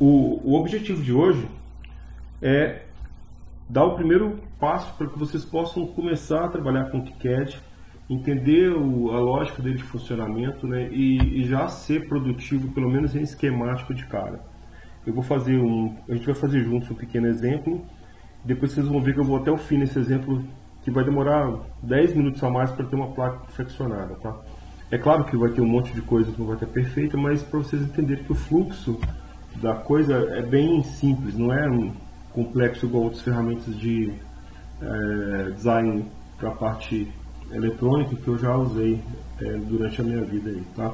o, o objetivo de hoje é dar o primeiro passo para que vocês possam começar a trabalhar com o KiCad, entender o, a lógica dele de funcionamento né, e, e, já ser produtivo, pelo menos em esquemático de cara. Eu vou fazer um, a gente vai fazer juntos um pequeno exemplo, depois vocês vão ver que eu vou até o fim nesse exemplo, que vai demorar 10 minutos a mais para ter uma placa perfeccionada, tá? É claro que vai ter um monte de coisa que não vai ter perfeita, mas para vocês entenderem que o fluxo da coisa é bem simples, não é um complexo igual outras ferramentas de é, design para a parte eletrônica que eu já usei é, durante a minha vida aí, tá?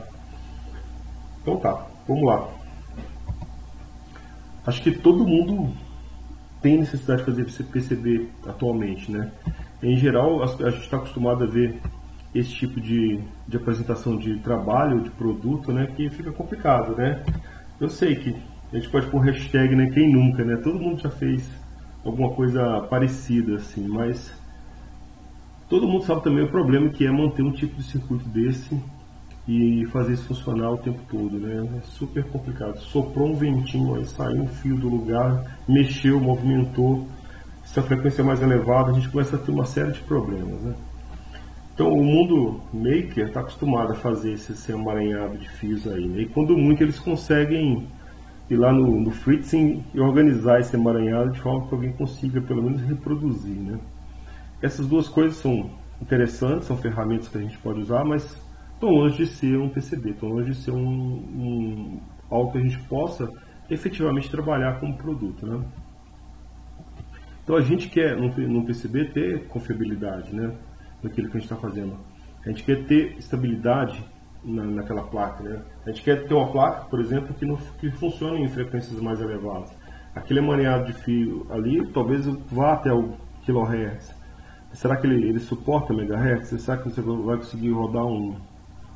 Então tá, vamos lá. Acho que todo mundo tem necessidade de fazer PCB atualmente, né? Em geral, a, gente está acostumado a ver esse tipo de, de apresentação de trabalho, de produto, né? Que fica complicado, né? Eu sei que a gente pode pôr hashtag, né? Quem nunca, né? Todo mundo já fez alguma coisa parecida, assim, mas todo mundo sabe também o problema que é manter um tipo de circuito desse e fazer isso funcionar o tempo todo, né? É super complicado. Soprou um ventinho, aí saiu um fio do lugar, mexeu, movimentou. Se a frequência é mais elevada, a gente começa a ter uma série de problemas, né? Então o mundo maker está acostumado a fazer esse, esse emaranhado de fios aí, né? E quando muito eles conseguem ir lá no, no Fritzing e organizar esse emaranhado de forma que alguém consiga pelo menos reproduzir, né? Essas duas coisas são interessantes, são ferramentas que a gente pode usar, mas estão longe de ser um PCB, estão longe de ser um, um, algo que a gente possa efetivamente trabalhar como produto, né? Então a gente quer no PCB ter confiabilidade, né? Naquilo que a gente está fazendo. A gente quer ter estabilidade na, naquela placa. Né? A gente quer ter uma placa, por exemplo, que, não, que funcione em frequências mais elevadas. Aquele emaranhado de fio ali, talvez vá até o kHz. Será que ele, ele suporta megahertz? Será que você vai conseguir rodar um,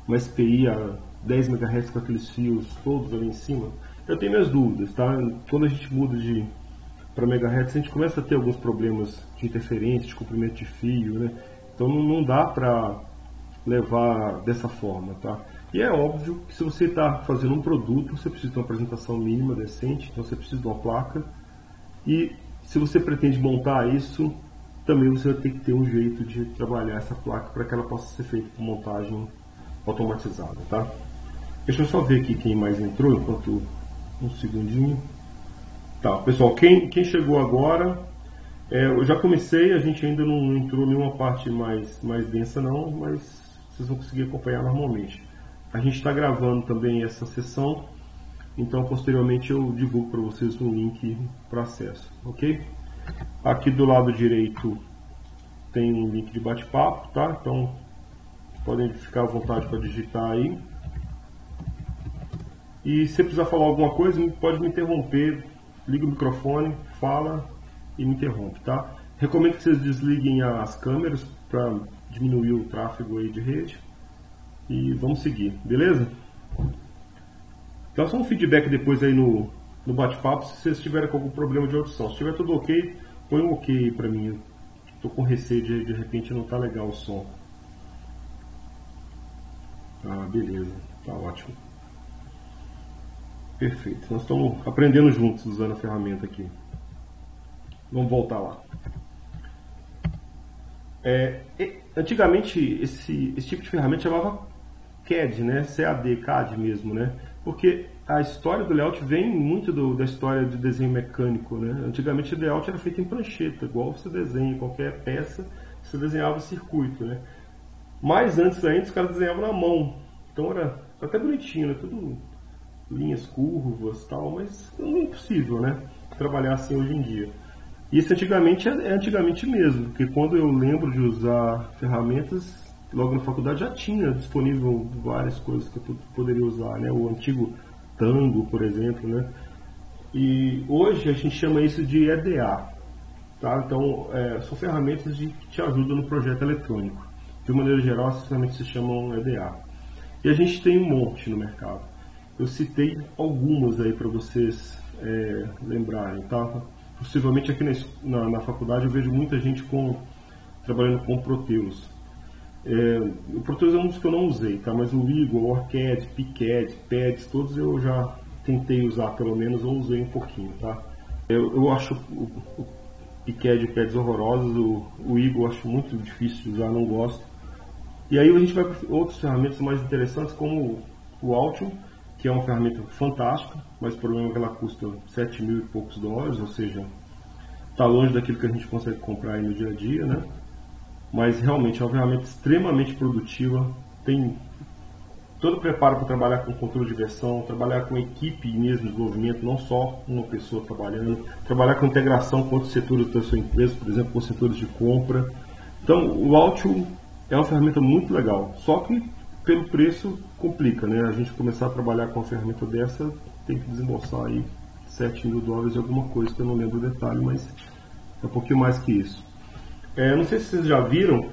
uma SPI a 10 MHz com aqueles fios todos ali em cima? Eu tenho minhas dúvidas, tá? Quando a gente muda de para megahertz, a gente começa a ter alguns problemas de interferência, de comprimento de fio, né? Então não, não dá para levar dessa forma, tá? E é óbvio que se você está fazendo um produto, você precisa de uma apresentação mínima, decente, então você precisa de uma placa. E se você pretende montar isso, também você vai ter que ter um jeito de trabalhar essa placa para que ela possa ser feita com montagem automatizada, tá? Deixa eu só ver aqui quem mais entrou, enquanto um segundinho. Tá, pessoal, quem, quem chegou agora, é, eu já comecei, a gente ainda não entrou nenhuma parte mais, mais densa não, mas vocês vão conseguir acompanhar normalmente. A gente está gravando também essa sessão, então posteriormente eu divulgo para vocês um link para acesso, ok? Aqui do lado direito tem um link de bate-papo, tá? Então podem ficar à vontade para digitar aí. E se precisar falar alguma coisa, pode me interromper, liga o microfone, fala e me interrompe, tá? Recomendo que vocês desliguem as câmeras para diminuir o tráfego aí de rede. E vamos seguir, beleza? Dá só um feedback depois aí no, no bate-papo se vocês tiverem algum problema de audição. Se estiver tudo ok, põe um ok para mim. Estou com receio de de repente não tá legal o som. Ah, beleza. Tá ótimo. Perfeito. Nós estamos aprendendo juntos usando a ferramenta aqui. Vamos voltar lá. É, antigamente esse, esse tipo de ferramenta chamava CAD, né? CAD, CAD mesmo, né? Porque a história do layout vem muito do, da história de desenho mecânico, né? Antigamente o layout era feito em prancheta, igual você desenha qualquer peça, você desenhava circuito, né? Mas antes ainda os caras desenhavam na mão, então era até bonitinho, né? Tudo linhas curvas tal, mas não é impossível, né? Trabalhar assim hoje em dia. Isso antigamente é, é antigamente mesmo, porque quando eu lembro de usar ferramentas, logo na faculdade já tinha disponível várias coisas que eu poderia usar, né? O antigo Tango, por exemplo, né? E hoje a gente chama isso de EDA, tá? Então, é, são ferramentas de, que te ajudam no projeto eletrônico. De maneira geral, essas ferramentas se chamam EDA. E a gente tem um monte no mercado. Eu citei algumas aí para vocês é, lembrarem, tá? Possivelmente aqui na, na, na, faculdade eu vejo muita gente com, trabalhando com Proteus. É, o Proteus é um dos que eu não usei, tá? mas o Eagle, o Orcad, Picad, PEDs, todos eu já tentei usar pelo menos, ou usei um pouquinho, tá? Eu, eu acho o, o Piquet de pads horrorosos, o, o Eagle eu acho muito difícil de usar, não gosto. E aí a gente vai para outras ferramentas mais interessantes, como o Altium, que é uma ferramenta fantástica, mas o problema é que ela custa 7 mil e poucos dólares, ou seja, está longe daquilo que a gente consegue comprar no dia a dia, né? Mas realmente é uma ferramenta extremamente produtiva, tem todo o preparo para trabalhar com controle de versão, trabalhar com equipe mesmo de desenvolvimento, não só uma pessoa trabalhando, trabalhar com integração com outros setores da sua empresa, por exemplo, com setores de compra. Então, o Altium é uma ferramenta muito legal, só que pelo preço complica, né? A gente começar a trabalhar com uma ferramenta dessa tem que desembolsar aí 7 mil dólares de alguma coisa que eu não lembro o detalhe, mas é um pouquinho mais que isso. É, não sei se vocês já viram,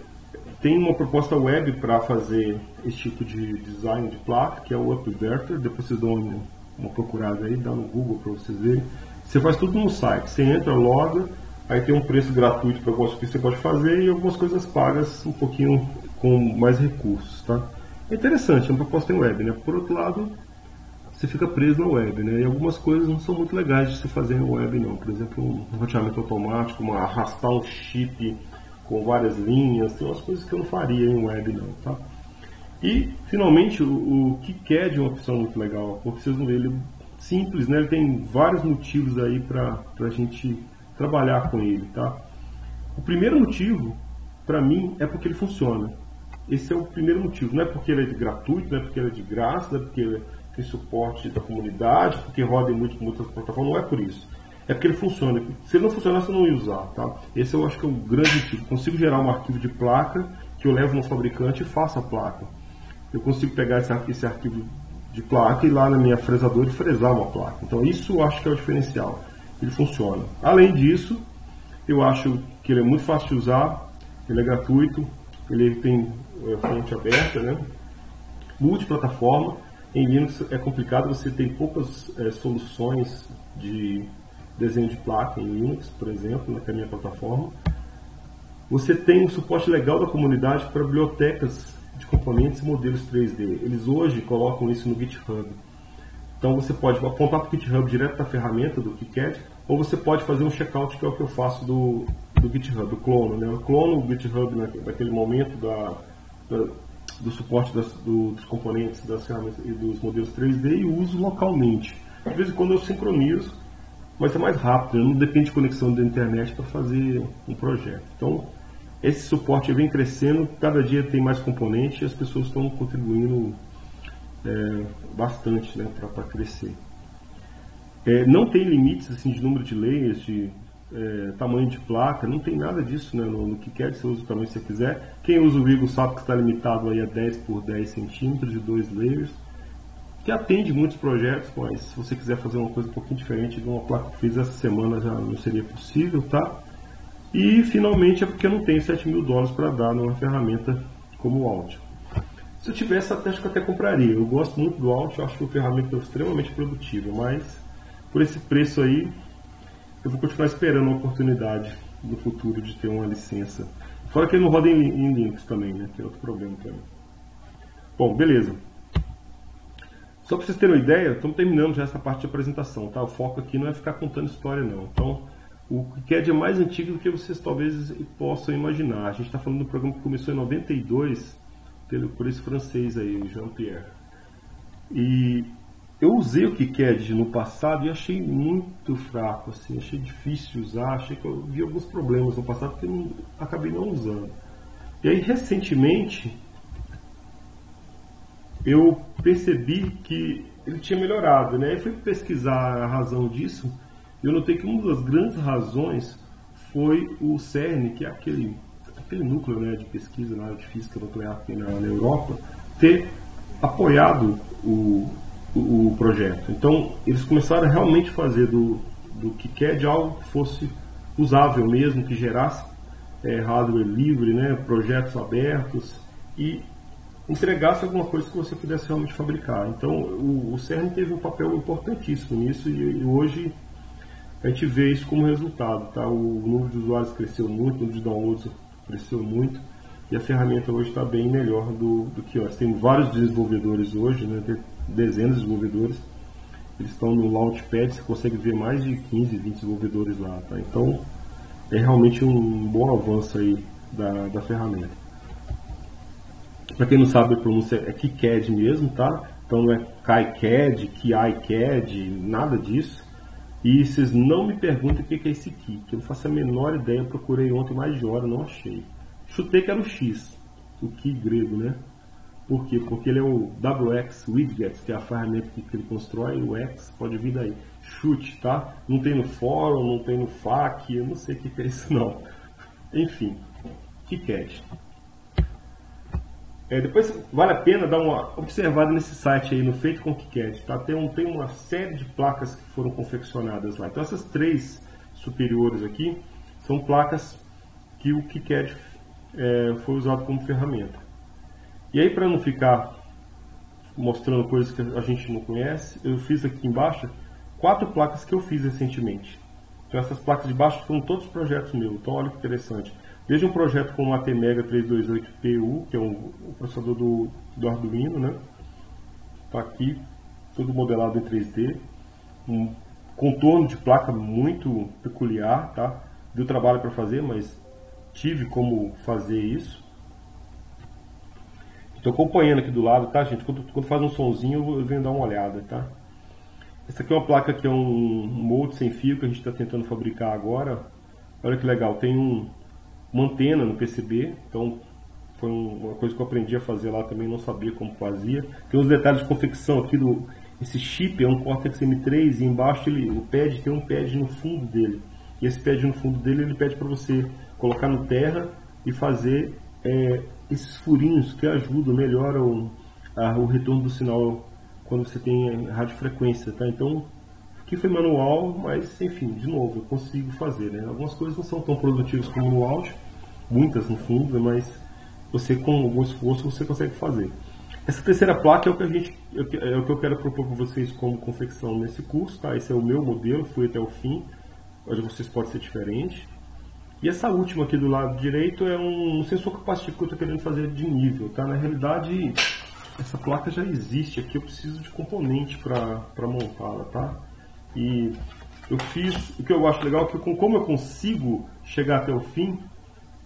tem uma proposta web para fazer esse tipo de design de placa, que é o Upverter. Depois vocês dão uma, uma procurada aí, dá no Google para vocês verem. Você faz tudo no site. Você entra, loga, aí tem um preço gratuito para algumas que você pode fazer e algumas coisas pagas um pouquinho com mais recursos, tá? É interessante, é uma proposta em web, né? Por outro lado, você fica preso na web, né? E algumas coisas não são muito legais de se fazer na web, não. Por exemplo, um roteamento automático, uma, arrastar um chip com várias linhas, tem umas coisas que eu não faria em web não, tá? E, finalmente, o, o KiCad é uma opção muito legal, porque vocês vão ver, ele é simples, né? Ele tem vários motivos aí para a gente trabalhar com ele, tá? O primeiro motivo, para mim, é porque ele funciona. Esse é o primeiro motivo. Não é porque ele é de gratuito, não é porque ele é de graça, não é porque ele tem suporte da comunidade, porque roda muito com muitas plataformas, não é por isso é porque ele funciona. Se ele não funcionar, você não ia usar. Tá? Esse eu acho que é o grande tipo. Consigo gerar um arquivo de placa que eu levo no fabricante e faço a placa. Eu consigo pegar esse, esse arquivo de placa e lá na minha fresadora fresar uma placa. Então isso eu acho que é o diferencial. Ele funciona. Além disso, eu acho que ele é muito fácil de usar, ele é gratuito, ele tem fonte aberta, né? multiplataforma. Em Linux é complicado, você tem poucas é, soluções de desenho de placa em Linux, por exemplo, na minha plataforma. Você tem um suporte legal da comunidade para bibliotecas de componentes e modelos 3D. Eles hoje colocam isso no GitHub. Então você pode apontar para o GitHub direto da ferramenta do KiCad, ou você pode fazer um checkout, que é o que eu faço do, do GitHub, do clono. Né? Eu clono o GitHub naquele momento da, da, do suporte das, do, dos componentes das ferramentas e dos modelos 3D e uso localmente. De vez em quando eu sincronizo mas é mais rápido, não depende de conexão da internet para fazer um projeto. Então, esse suporte vem crescendo, cada dia tem mais componentes e as pessoas estão contribuindo é, bastante né, para crescer. É, não tem limites assim, de número de layers, de é, tamanho de placa, não tem nada disso né, no, no que quer, você usa o tamanho que você quiser. Quem usa o Vigo sabe que está limitado aí a 10 por 10 centímetros de dois layers que atende muitos projetos, mas se você quiser fazer uma coisa um pouquinho diferente de uma placa que fiz essa semana já não seria possível, tá? E finalmente é porque eu não tenho 7 mil dólares para dar numa ferramenta como o Alt. Se eu tivesse até acho que até compraria. Eu gosto muito do Alt, acho que a ferramenta é extremamente produtiva, mas por esse preço aí eu vou continuar esperando uma oportunidade no futuro de ter uma licença. Fora que ele não roda em, em Linux também, né? Que é outro problema também. Bom, beleza. Só para vocês terem uma ideia, estamos terminando já essa parte de apresentação, tá? O foco aqui não é ficar contando história, não. Então, o CAD é mais antigo do que vocês talvez possam imaginar. A gente está falando do programa que começou em 92, pelo, por esse francês aí, Jean-Pierre. E eu usei o KiCad no passado e achei muito fraco, assim, achei difícil usar, achei que eu vi alguns problemas no passado que eu acabei não usando. E aí, recentemente, eu percebi que ele tinha melhorado, né? Eu fui pesquisar a razão disso e eu notei que uma das grandes razões foi o CERN, que é aquele, aquele núcleo né, de pesquisa na área de física nuclear aqui na, na Europa, ter apoiado o, o, o, projeto. Então, eles começaram a realmente fazer do, do KiCad algo que fosse usável mesmo, que gerasse é, hardware livre, né, projetos abertos e entregasse alguma coisa que você pudesse realmente fabricar. Então, o, o CERN teve um papel importantíssimo nisso e, e, hoje a gente vê isso como resultado. Tá? O número de usuários cresceu muito, o número de downloads cresceu muito e a ferramenta hoje está bem melhor do, do que antes. Tem vários desenvolvedores hoje, né? Dezenas de desenvolvedores Eles estão no Launchpad, você consegue ver mais de 15, 20 desenvolvedores lá, tá? Então, é realmente um bom avanço aí da, da ferramenta. Para quem não sabe, a pronúncia é KiCad mesmo, tá? Então não é KiCad, KiCad, nada disso. E vocês não me perguntem o que é esse Ki, que eu não faço a menor ideia, eu procurei ontem mais de hora, não achei. Chutei que era o X, o Ki grego, né? Por quê? Porque ele é o WX Widget, que é a ferramenta que ele constrói, o X pode vir daí. Chute, tá? Não tem no fórum, não tem no FAQ, eu não sei o que é isso não. Enfim, KiCad. É, depois vale a pena dar uma observada nesse site aí, no Feito com KiCad. Tá? Tem, um, tem uma série de placas que foram confeccionadas lá. Então essas três superiores aqui são placas que o KiCad é, foi usado como ferramenta. E aí para não ficar mostrando coisas que a gente não conhece, eu fiz aqui embaixo quatro placas que eu fiz recentemente. Então essas placas de baixo foram todos projetos meus. Então olha que interessante. Desde um projeto com o ATmega 328PU, que é um, um processador do, do Arduino, né? Está aqui, tudo modelado em 3D. Um contorno de placa muito peculiar, tá? Deu trabalho para fazer, mas tive como fazer isso. Estou acompanhando aqui do lado, tá, gente? Quando, quando faz um sonzinho, eu venho dar uma olhada, tá? Essa aqui é uma placa que é um molde sem fio que a gente está tentando fabricar agora. Olha que legal, tem um, uma antena no PCB, então foi uma coisa que eu aprendi a fazer lá também, não sabia como fazia. Tem uns detalhes de confecção aqui do esse chip é um Cortex M3 e embaixo ele, o pad tem um pad no fundo dele. E esse pad no fundo dele ele pede para você colocar no terra e fazer é, esses furinhos que ajudam, melhoram a, o retorno do sinal quando você tem radiofrequência, tá? Então que foi manual, mas enfim, de novo, eu consigo fazer. Né? Algumas coisas não são tão produtivas como no áudio, muitas no fundo, mas você com algum esforço você consegue fazer. Essa terceira placa é o que a gente é o que eu quero propor para vocês como confecção nesse curso, tá? Esse é o meu modelo, fui até o fim. Hoje vocês podem ser diferentes. E essa última aqui do lado direito é um sensor capacitivo que eu estou querendo fazer de nível, tá? Na realidade, essa placa já existe aqui, eu preciso de componente para montá-la, tá? E eu fiz, o que eu acho legal é que como eu consigo chegar até o fim,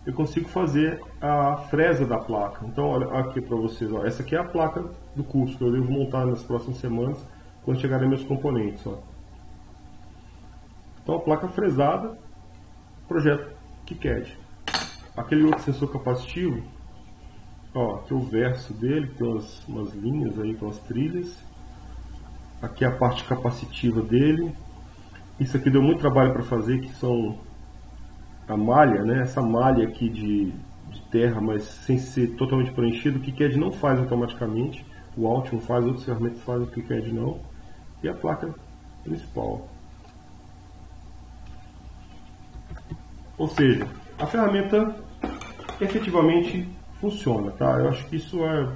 eu consigo fazer a fresa da placa. Então, olha aqui para vocês, ó, essa aqui é a placa do curso que eu devo montar nas próximas semanas, quando chegarem meus componentes. Ó. Então, a placa fresada, projeto KiCad. Aquele outro sensor capacitivo, ó, aqui é o verso dele, tem umas, umas linhas aí com as trilhas. Aqui é a parte capacitiva dele. Isso aqui deu muito trabalho para fazer, que são a malha, né? Essa malha aqui de, de terra, mas sem ser totalmente preenchido. O KiCad não faz automaticamente. O Altium faz, outros ferramentas fazem, o KiCad não. E a placa principal. Ou seja, a ferramenta efetivamente funciona, tá? Eu acho que isso é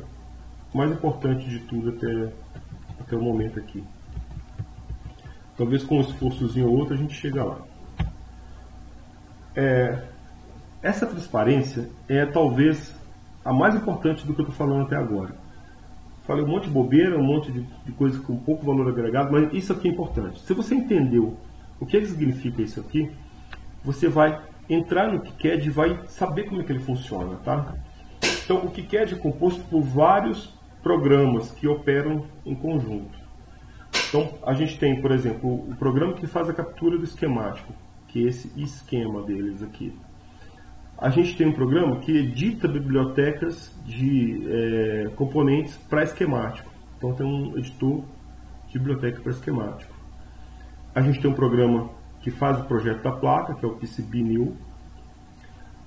o mais importante de tudo até até o momento aqui. Talvez com um esforçozinho ou outro a gente chega lá. É, essa transparência é talvez a mais importante do que eu estou falando até agora. Falei um monte de bobeira, um monte de, de coisas com pouco valor agregado, mas isso aqui é importante. Se você entendeu o que, é que significa isso aqui, você vai entrar no KiCad e vai saber como é que ele funciona, tá? Então, o KiCad é composto por vários programas que operam em conjunto. Então, a gente tem, por exemplo, o programa que faz a captura do esquemático, que é esse esquema deles aqui. A gente tem um programa que edita bibliotecas de é, componentes para esquemático. Então, tem um editor de biblioteca para esquemático. A gente tem um programa que faz o projeto da placa, que é o PCB-New.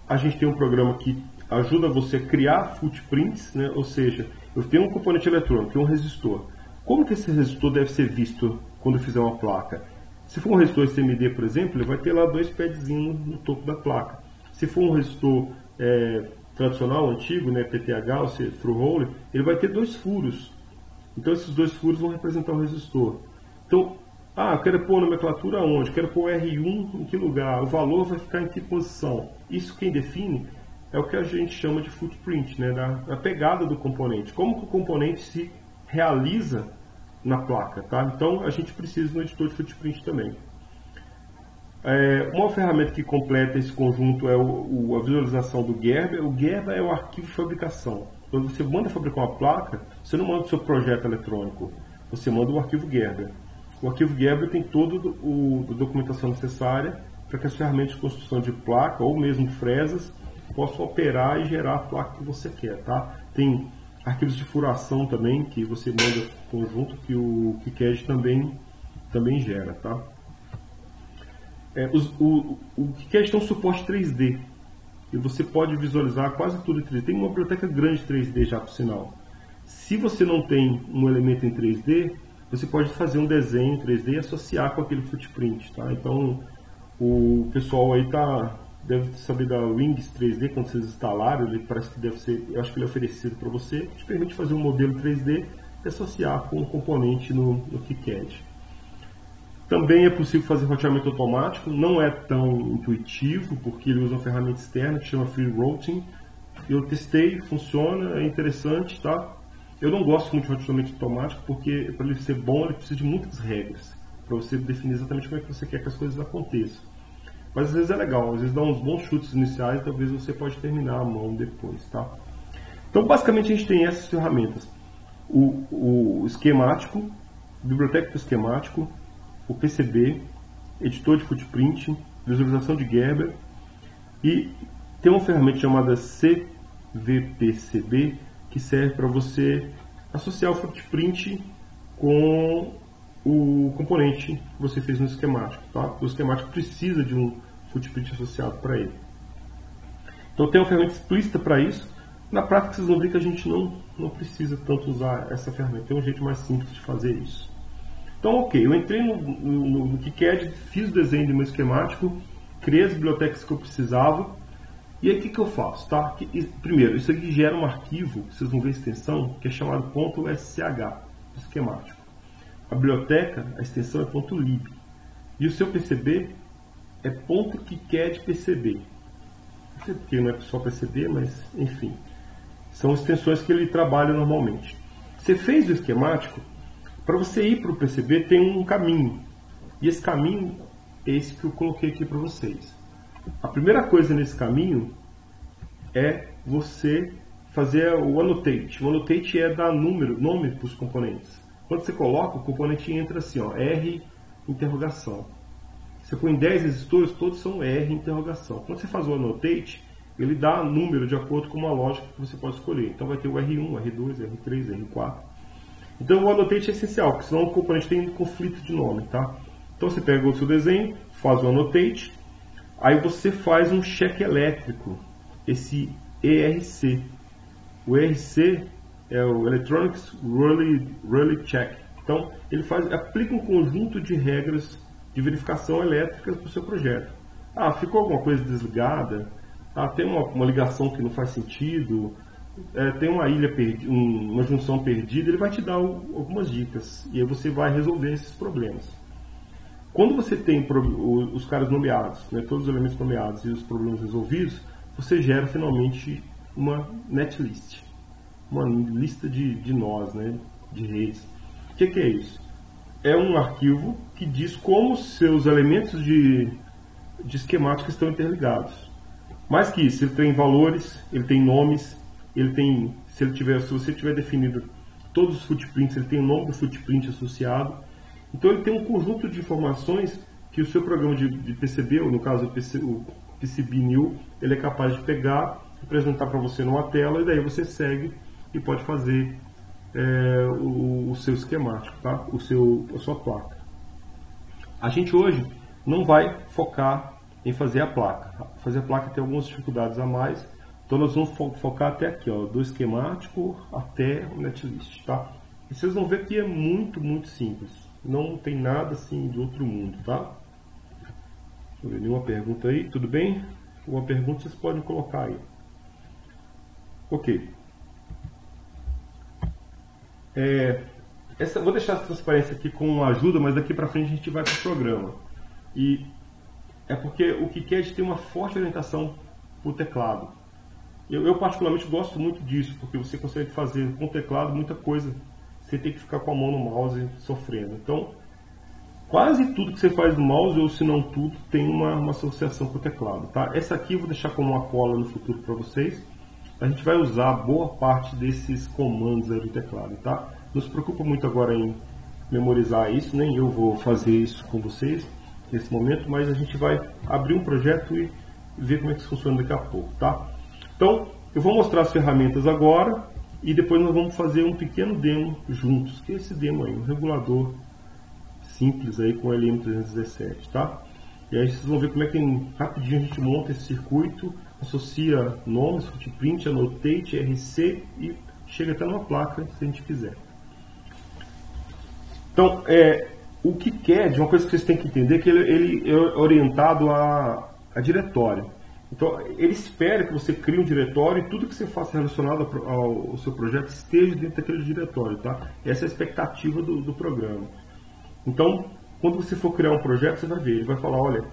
A gente tem um programa que ajuda você a criar footprints, né? ou seja, eu tenho um componente eletrônico, um resistor. Como que esse resistor deve ser visto quando fizer uma placa? Se for um resistor SMD, por exemplo, ele vai ter lá dois padzinhos no topo da placa. Se for um resistor é, tradicional, antigo, né, PTH, ou seja, through hole, ele vai ter dois furos. Então esses dois furos vão representar o resistor. Então, ah, eu quero pôr nomenclatura onde? Quero pôr R1 em que lugar? O valor vai ficar em que posição? Isso quem define é o que a gente chama de footprint, né, da, da pegada do componente. Como que o componente se realiza na placa, tá? Então a gente precisa no editor de footprint também. É, uma ferramenta que completa esse conjunto é o, o, a visualização do Gerber. O Gerber é o arquivo de fabricação. Quando você manda fabricar uma placa, você não manda o seu projeto eletrônico, você manda o arquivo Gerber. O arquivo Gerber tem toda a documentação necessária para que as ferramentas de construção de placa ou mesmo fresas possam operar e gerar a placa que você quer, tá? Tem arquivos de furação também que você manda conjunto que o KiCad também também gera, tá? É, os, o, o KiCad tem um suporte 3D e você pode visualizar quase tudo em 3D. Tem uma biblioteca grande 3D já por sinal. Se você não tem um elemento em 3D, você pode fazer um desenho em 3D e associar com aquele footprint, tá? Então o pessoal aí tá deve saber da Wings 3D quando vocês instalaram, ele parece que deve ser, eu acho que ele é oferecido para você, te permite fazer um modelo 3D e associar com um componente no, no KiCad. Também é possível fazer roteamento automático, não é tão intuitivo, porque ele usa uma ferramenta externa que chama Free Routing. Eu testei, funciona, é interessante, tá? Eu não gosto muito de roteamento automático, porque para ele ser bom ele precisa de muitas regras, para você definir exatamente como é que você quer que as coisas aconteçam. Mas às vezes é legal, às vezes dá uns bons chutes iniciais, talvez você pode terminar a mão depois, tá? Então basicamente a gente tem essas ferramentas. O, o esquemático, biblioteca do esquemático, o PCB, editor de footprint, visualização de Gerber e tem uma ferramenta chamada CVPCB que serve para você associar o footprint com o componente que você fez no esquemático. Tá? O esquemático precisa de um footprint associado para ele. Então tem uma ferramenta explícita para isso. Na prática vocês vão ver que a gente não, não precisa tanto usar essa ferramenta. Tem um jeito mais simples de fazer isso. Então, ok, eu entrei no, no, no KiCad, fiz o desenho do meu esquemático, criei as bibliotecas que eu precisava, e aí o que, que eu faço? Tá? Primeiro, isso aqui gera um arquivo, vocês vão ver a extensão, que é chamado .sh, esquemático. A biblioteca, a extensão é .lib. E o seu PCB é .kicad.pcb. Não sei porque não é só PCB, mas enfim. São extensões que ele trabalha normalmente. Você fez o esquemático, para você ir para o PCB tem um caminho. E esse caminho é esse que eu coloquei aqui para vocês. A primeira coisa nesse caminho é você fazer o annotate. O annotate é dar número, nome para os componentes. Quando você coloca, o componente entra assim, ó, R interrogação. Você põe 10 resistores, todos são R interrogação. Quando você faz o annotate, ele dá número de acordo com uma lógica que você pode escolher. Então vai ter o R1, R2, R3, R4. Então o annotate é essencial, porque senão o componente tem conflito de nome, tá? Então você pega o seu desenho, faz o annotate, aí você faz um cheque elétrico, esse ERC. O ERC é o Electronics Rally, Rally Check. Então ele faz, aplica um conjunto de regras de verificação elétrica para o seu projeto. Ah, ficou alguma coisa desligada? Ah, tem uma, uma ligação que não faz sentido? é, tem uma ilha perdida, uma junção perdida, ele vai te dar algumas dicas e aí você vai resolver esses problemas. Quando você tem os caras nomeados, né, todos os elementos nomeados e os problemas resolvidos, você gera finalmente uma netlist, uma lista de, de nós, né, de redes. O que, que é isso? É um arquivo que diz como seus elementos de, de esquemática estão interligados. Mais que isso, ele tem valores, ele tem nomes, ele tem, se ele tiver, se você tiver definido todos os footprints, ele tem o nome do footprint associado. Então ele tem um conjunto de informações que o seu programa de, de PCB, ou no caso o, PC, o PCB New, ele é capaz de pegar, apresentar para você numa tela e daí você segue e pode fazer é, o, o, seu esquemático, tá? o seu, a sua placa. A gente hoje não vai focar em fazer a placa. Fazer a placa tem algumas dificuldades a mais, então nós vamos focar até aqui, ó, do esquemático até o netlist, tá? E vocês vão ver que é muito, muito simples. Não tem nada assim de outro mundo, tá? Deixa eu ver, nenhuma pergunta aí, tudo bem? Uma pergunta vocês podem colocar aí. Ok. É, essa, vou deixar essa transparência aqui com ajuda, mas daqui para frente a gente vai para o programa. E é porque o KiCad tem uma forte orientação para o teclado. Eu, eu, particularmente gosto muito disso, porque você consegue fazer com o teclado muita coisa sem ter que ficar com a mão no mouse sofrendo. Então, quase tudo que você faz no mouse, ou se não tudo, tem uma, uma associação com o teclado. Tá? Essa aqui eu vou deixar como uma cola no futuro para vocês. A gente vai usar boa parte desses comandos aí do teclado. Tá? Não se preocupa muito agora em memorizar isso, nem eu vou fazer isso com vocês nesse momento, mas a gente vai abrir um projeto e ver como é que isso funciona daqui a pouco. Tá? Então, eu vou mostrar as ferramentas agora e depois nós vamos fazer um pequeno demo juntos, que é esse demo aí, um regulador simples aí com LM317, tá? E aí vocês vão ver como é que rapidinho a gente monta esse circuito, associa nomes, footprint, annotate, RC e chega até numa placa se a gente quiser. Então, é, o que quer, de uma coisa que vocês têm que entender, é que ele, ele é orientado a, a diretório. Então, ele espera que você crie um diretório e tudo que você faça relacionado ao, ao seu projeto esteja dentro daquele diretório, tá? Essa é a expectativa do, do programa. Então, quando você for criar um projeto, você vai ver, ele vai falar, olha,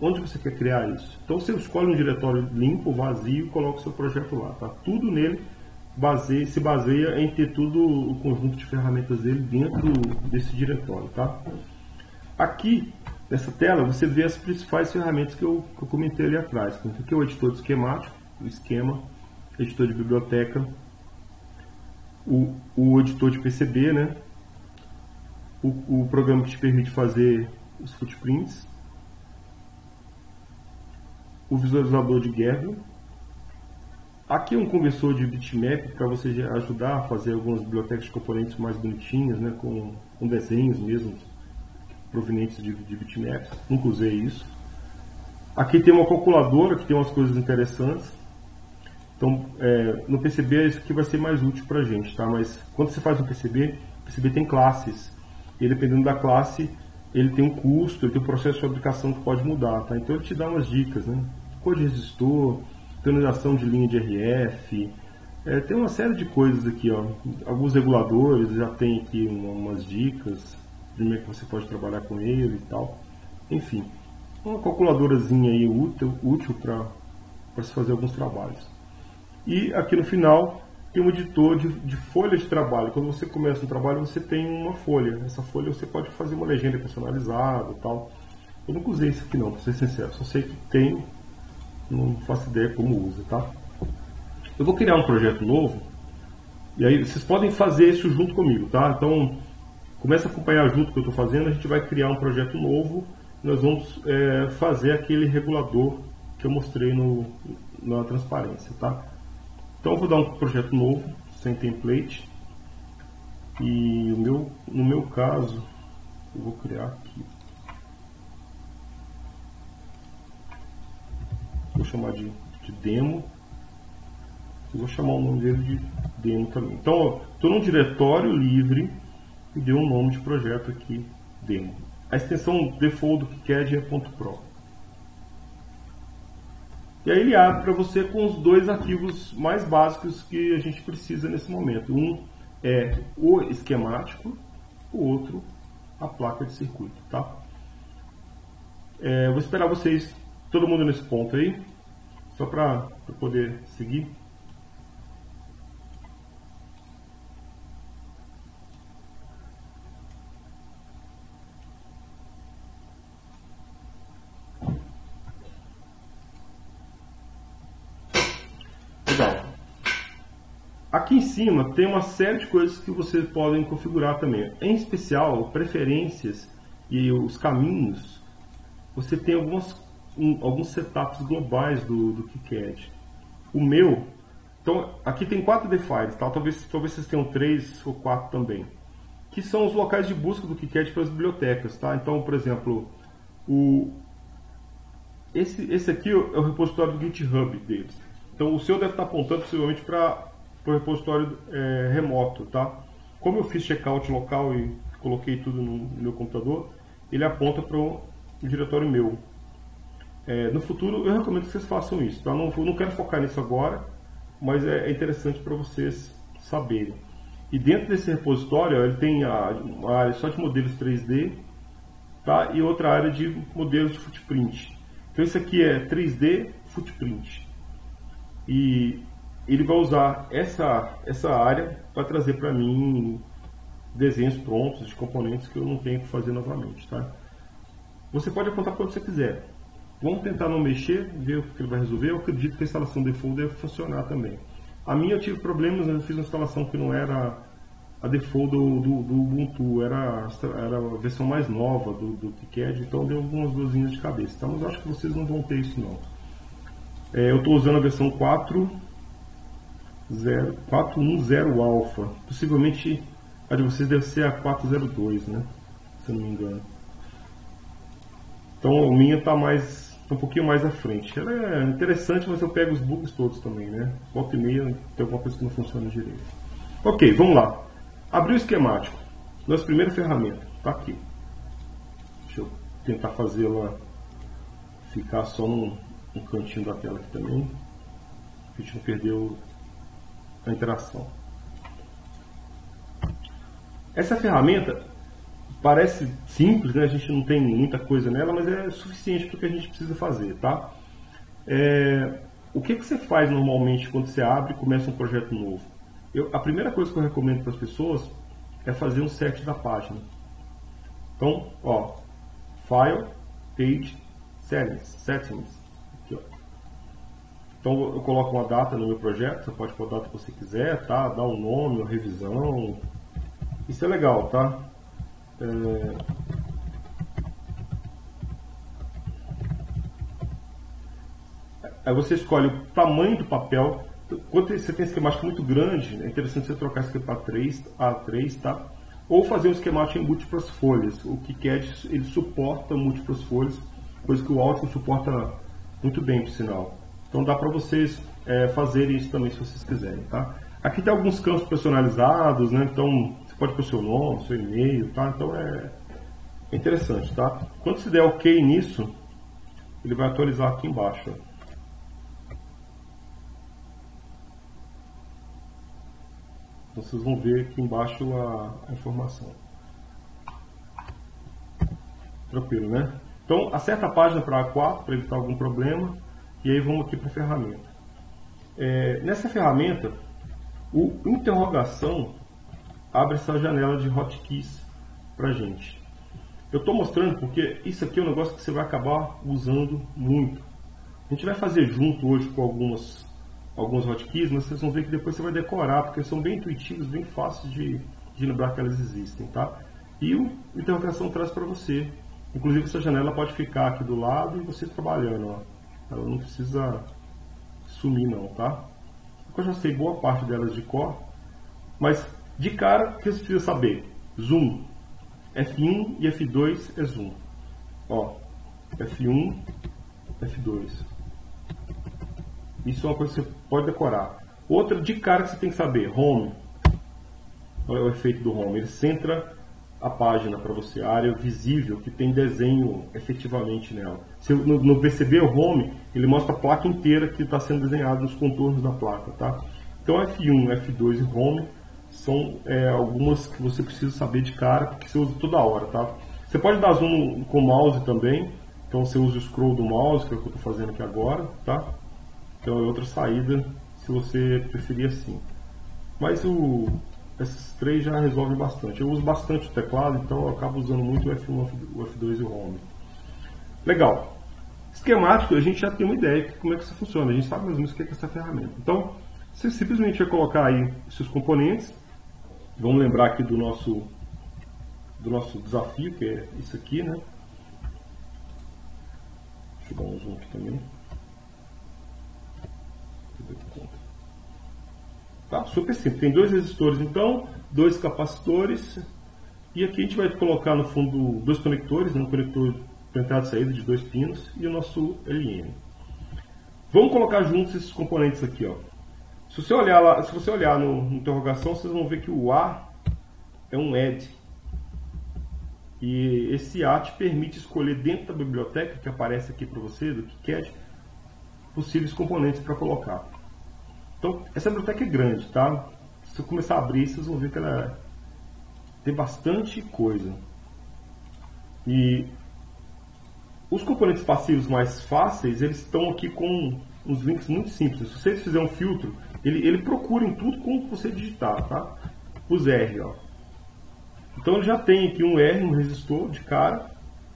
onde você quer criar isso? Então, você escolhe um diretório limpo, vazio e coloca o seu projeto lá, tá? Tudo nele baseia, se baseia em ter tudo o conjunto de ferramentas dele dentro desse diretório, tá? Aqui, Nessa tela você vê as principais ferramentas que eu, que eu comentei ali atrás. Então, aqui é o editor de esquemático, o esquema, editor de biblioteca, o, o editor de PCB, né? O, o, programa que te permite fazer os footprints, o visualizador de Gerber. Aqui é um conversor de bitmap para você ajudar a fazer algumas bibliotecas de componentes mais bonitinhas, né? com, com desenhos mesmo, provenientes de, de bitmaps, nunca usei isso. Aqui tem uma calculadora que tem umas coisas interessantes. Então, é, no PCB isso aqui vai ser mais útil para a gente, tá? Mas quando você faz um PCB, o PCB tem classes. E dependendo da classe, ele tem um custo, ele tem um processo de fabricação que pode mudar, tá? Então ele te dá umas dicas, né? Cor de resistor, tonalização de linha de RF, é, tem uma série de coisas aqui, ó. Alguns reguladores já tem aqui umas dicas como é que você pode trabalhar com ele e tal. Enfim, uma calculadorazinha aí útil, útil para se fazer alguns trabalhos. E aqui no final tem um editor de, de folha de trabalho. Quando você começa um trabalho, você tem uma folha. Essa folha você pode fazer uma legenda personalizada e tal. Eu nunca usei isso aqui não, para ser sincero. Só sei que tem, não faço ideia como usa, tá? Eu vou criar um projeto novo. E aí vocês podem fazer isso junto comigo, tá? Então Começa a acompanhar junto o que eu estou fazendo, a gente vai criar um projeto novo, nós vamos é, fazer aquele regulador que eu mostrei no, na transparência, tá? Então eu vou dar um projeto novo, sem template, e o meu, no meu caso, eu vou criar aqui. Vou chamar de, de demo. Eu vou chamar o nome dele de demo também. Então, estou num diretório livre e deu um nome de projeto aqui, demo. A extensão default do KiCad é .pro. E aí ele abre para você com os dois arquivos mais básicos que a gente precisa nesse momento. Um é o esquemático, o outro a placa de circuito. Tá? É, vou esperar vocês, todo mundo nesse ponto aí, só para poder seguir. Aqui em cima tem uma série de coisas que vocês podem configurar também. Em especial, preferências e os caminhos. Você tem algumas, um, alguns setups globais do, do KiCad. O meu, então aqui tem quatro defiles, tá? talvez, talvez vocês tenham três ou quatro também. Que são os locais de busca do KiCad para as bibliotecas. Tá? Então, por exemplo, o, esse, esse aqui é o repositório do GitHub deles. Então o seu deve estar apontando possivelmente para para o repositório é, remoto, tá? Como eu fiz checkout local e coloquei tudo no meu computador, ele aponta para o diretório meu. É, no futuro, eu recomendo que vocês façam isso, tá? Não, não quero focar nisso agora, mas é, é interessante para vocês saberem. E dentro desse repositório, ele tem a, uma área só de modelos 3D, tá? E outra área de modelos de footprint. Então, esse aqui é 3D footprint. E ele vai usar essa, essa área para trazer para mim desenhos prontos de componentes que eu não tenho que fazer novamente, tá? Você pode apontar quando você quiser. Vamos tentar não mexer, ver o que ele vai resolver. Eu acredito que a instalação default deve funcionar também. A minha eu tive problemas, eu fiz uma instalação que não era a default do, do, do Ubuntu, era, era a versão mais nova do, do KiCad, então deu algumas dorzinhas de cabeça. Tá? Mas eu acho que vocês não vão ter isso não. É, eu estou usando a versão 4.1.0 Alpha. Possivelmente a de vocês deve ser a 402, né? Se eu não me engano. Então a minha está mais um pouquinho mais à frente. Ela é interessante, mas eu pego os bugs todos também, né? Volta e meia tem alguma coisa que não funciona direito. Ok, vamos lá. Abrir o esquemático. Nossa primeira ferramenta. Está aqui. Deixa eu tentar fazê-la ficar só num, num, cantinho da tela aqui também. A gente não perdeu interação. Essa ferramenta parece simples, né? a gente não tem muita coisa nela, mas é suficiente para o que a gente precisa fazer. Tá? É, o que, que você faz normalmente quando você abre e começa um projeto novo? Eu, a primeira coisa que eu recomendo para as pessoas é fazer um set da página. Então, ó, File, Page, Settings. settings então eu coloco uma data no meu projeto, você pode pôr a data que você quiser, tá? Dar um nome, uma revisão. Isso é legal, tá? É... Aí você escolhe o tamanho do papel. Quando você tem esquemático muito grande, é interessante você trocar isso aqui para 3, A3, tá? Ou fazer um esquemático em múltiplas folhas. O KiCad ele suporta múltiplas folhas, coisa que o Altium suporta muito bem, por sinal. Então dá para vocês é, fazerem isso também se vocês quiserem, tá? Aqui tem alguns campos personalizados, né? Então pode pôr seu nome, seu e-mail, tá? Então é, é interessante, tá? Quando se der OK nisso, ele vai atualizar aqui embaixo. Vocês vão ver aqui embaixo a, a informação. Tranquilo, né? Então acerta a página para A4 para evitar algum problema e aí vamos aqui para a ferramenta. É, nessa ferramenta, o interrogação abre essa janela de hotkeys para gente. Eu estou mostrando porque isso aqui é um negócio que você vai acabar usando muito. A gente vai fazer junto hoje com algumas, alguns hotkeys, mas vocês vão ver que depois você vai decorar, porque são bem intuitivos, bem fáceis de, de lembrar que elas existem. Tá? E o interrogação traz para você. Inclusive essa janela pode ficar aqui do lado e você trabalhando. Ó. Ela não precisa sumir não, tá? Eu já sei boa parte delas de cor, mas de cara, o que você precisa saber? Zoom. F1 e F2 é zoom. Ó, F1, F2. Isso é uma coisa que você pode decorar. Outra de cara que você tem que saber, home. Olha o efeito do home. Ele centra a página para você, a área visível que tem desenho efetivamente nela. Se no, no perceber home, ele mostra a placa inteira que está sendo desenhada nos contornos da placa, tá? Então F1, F2 e home são é, algumas que você precisa saber de cara, porque você usa toda hora, tá? Você pode dar zoom com o mouse também, então você usa o scroll do mouse, que é o que eu estou fazendo aqui agora, tá? Então é outra saída, se você preferir assim. Mas o, esses três já resolvem bastante. Eu uso bastante o teclado, então eu acabo usando muito o F1, o F2 e o Home. Legal. Esquemático, a gente já tem uma ideia de como é que isso funciona. A gente sabe mais ou menos o que é essa ferramenta. Então, você simplesmente vai colocar aí seus componentes, Vamos lembrar aqui do nosso, do nosso desafio, que é isso aqui, né? Deixa eu dar um zoom aqui também. Tá, super simples. Tem dois resistores, então, dois capacitores. E aqui a gente vai colocar no fundo dois conectores, né? um conector para entrada e saída de dois pinos e o nosso LN. Vamos colocar juntos esses componentes aqui, ó. Se você olhar lá, se você olhar no, no interrogação, vocês vão ver que o A é um add. E esse A te permite escolher dentro da biblioteca que aparece aqui para você, do KiCad, possíveis componentes para colocar. Então, essa biblioteca é grande, tá? Se eu começar a abrir, vocês vão ver que ela tem bastante coisa. E os componentes passivos mais fáceis, eles estão aqui com uns links muito simples. Se vocês fizerem um filtro, ele, ele procura em tudo como você digitar, tá? Os R, ó. Então ele já tem aqui um R, um resistor de cara,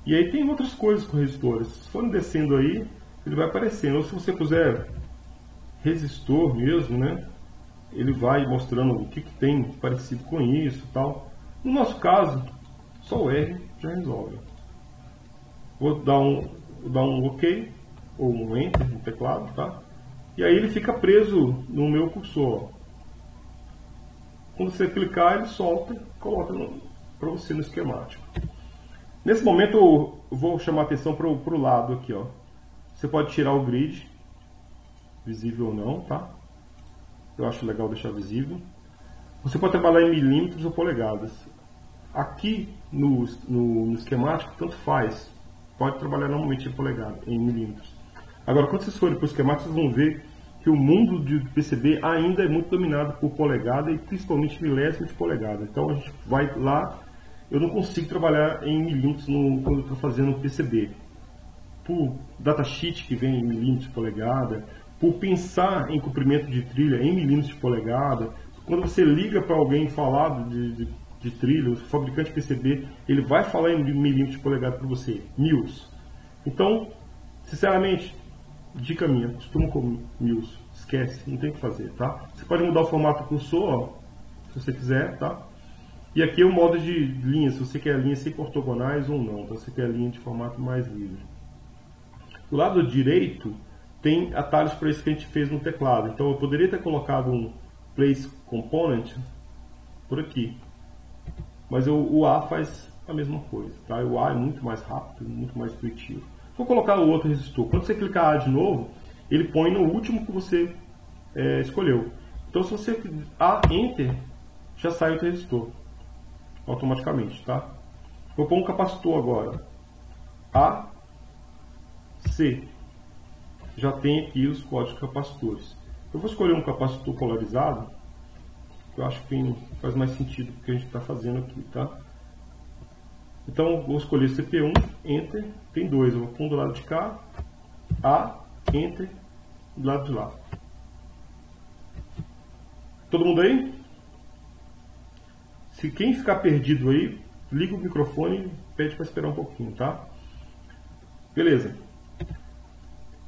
e aí tem outras coisas com resistores. Se forem descendo aí, ele vai aparecendo. Ou se você puser resistor mesmo, né? Ele vai mostrando o que, que tem parecido com isso tal. No nosso caso, só o R já resolve. Vou dar um, vou dar um OK ou um Enter no teclado, tá? E aí ele fica preso no meu cursor. Quando você clicar, ele solta coloca para você no esquemático. Nesse momento eu vou chamar atenção para o lado aqui. Ó. Você pode tirar o grid, visível ou não, tá? Eu acho legal deixar visível. Você pode trabalhar em milímetros ou polegadas. Aqui no, no, no esquemático, tanto faz. Pode trabalhar normalmente em polegada, em milímetros. Agora, quando vocês forem para o esquemático, vocês vão ver que o mundo de PCB ainda é muito dominado por polegada e principalmente milésimo de polegada. Então a gente vai lá, eu não consigo trabalhar em milímetros no, quando estou fazendo PCB. Por datasheet que vem em milímetros de polegada, por pensar em comprimento de trilha em milímetros de polegada, quando você liga para alguém falar de, de, de, trilha, o fabricante PCB, ele vai falar em milímetros de polegada para você, mils. Então, sinceramente, dica minha, costuma com mils, esquece, não tem o que fazer, tá? Você pode mudar o formato cursor, ó, se você quiser, tá? E aqui é o modo de linha, se você quer linha sem ortogonais ou não, tá? você quer linha de formato mais livre. Do lado direito tem atalhos para isso que a gente fez no teclado. Então eu poderia ter colocado um place component por aqui, mas eu, o A faz a mesma coisa, tá? O A é muito mais rápido, muito mais intuitivo. Vou colocar o outro resistor. Quando você clicar A de novo, ele põe no último que você é, escolheu. Então, se você A Enter, já sai o resistor automaticamente, tá? Vou pôr um capacitor agora. A, C. Já tem aqui os códigos capacitores. Eu vou escolher um capacitor polarizado, que eu acho que faz mais sentido com o que a gente está fazendo aqui, tá? Então, vou escolher CP1, Enter, tem dois, eu vou pôr do lado de cá, A, Enter, do lado de lá. Todo mundo aí? Se quem ficar perdido aí, liga o microfone e pede para esperar um pouquinho, tá? Beleza.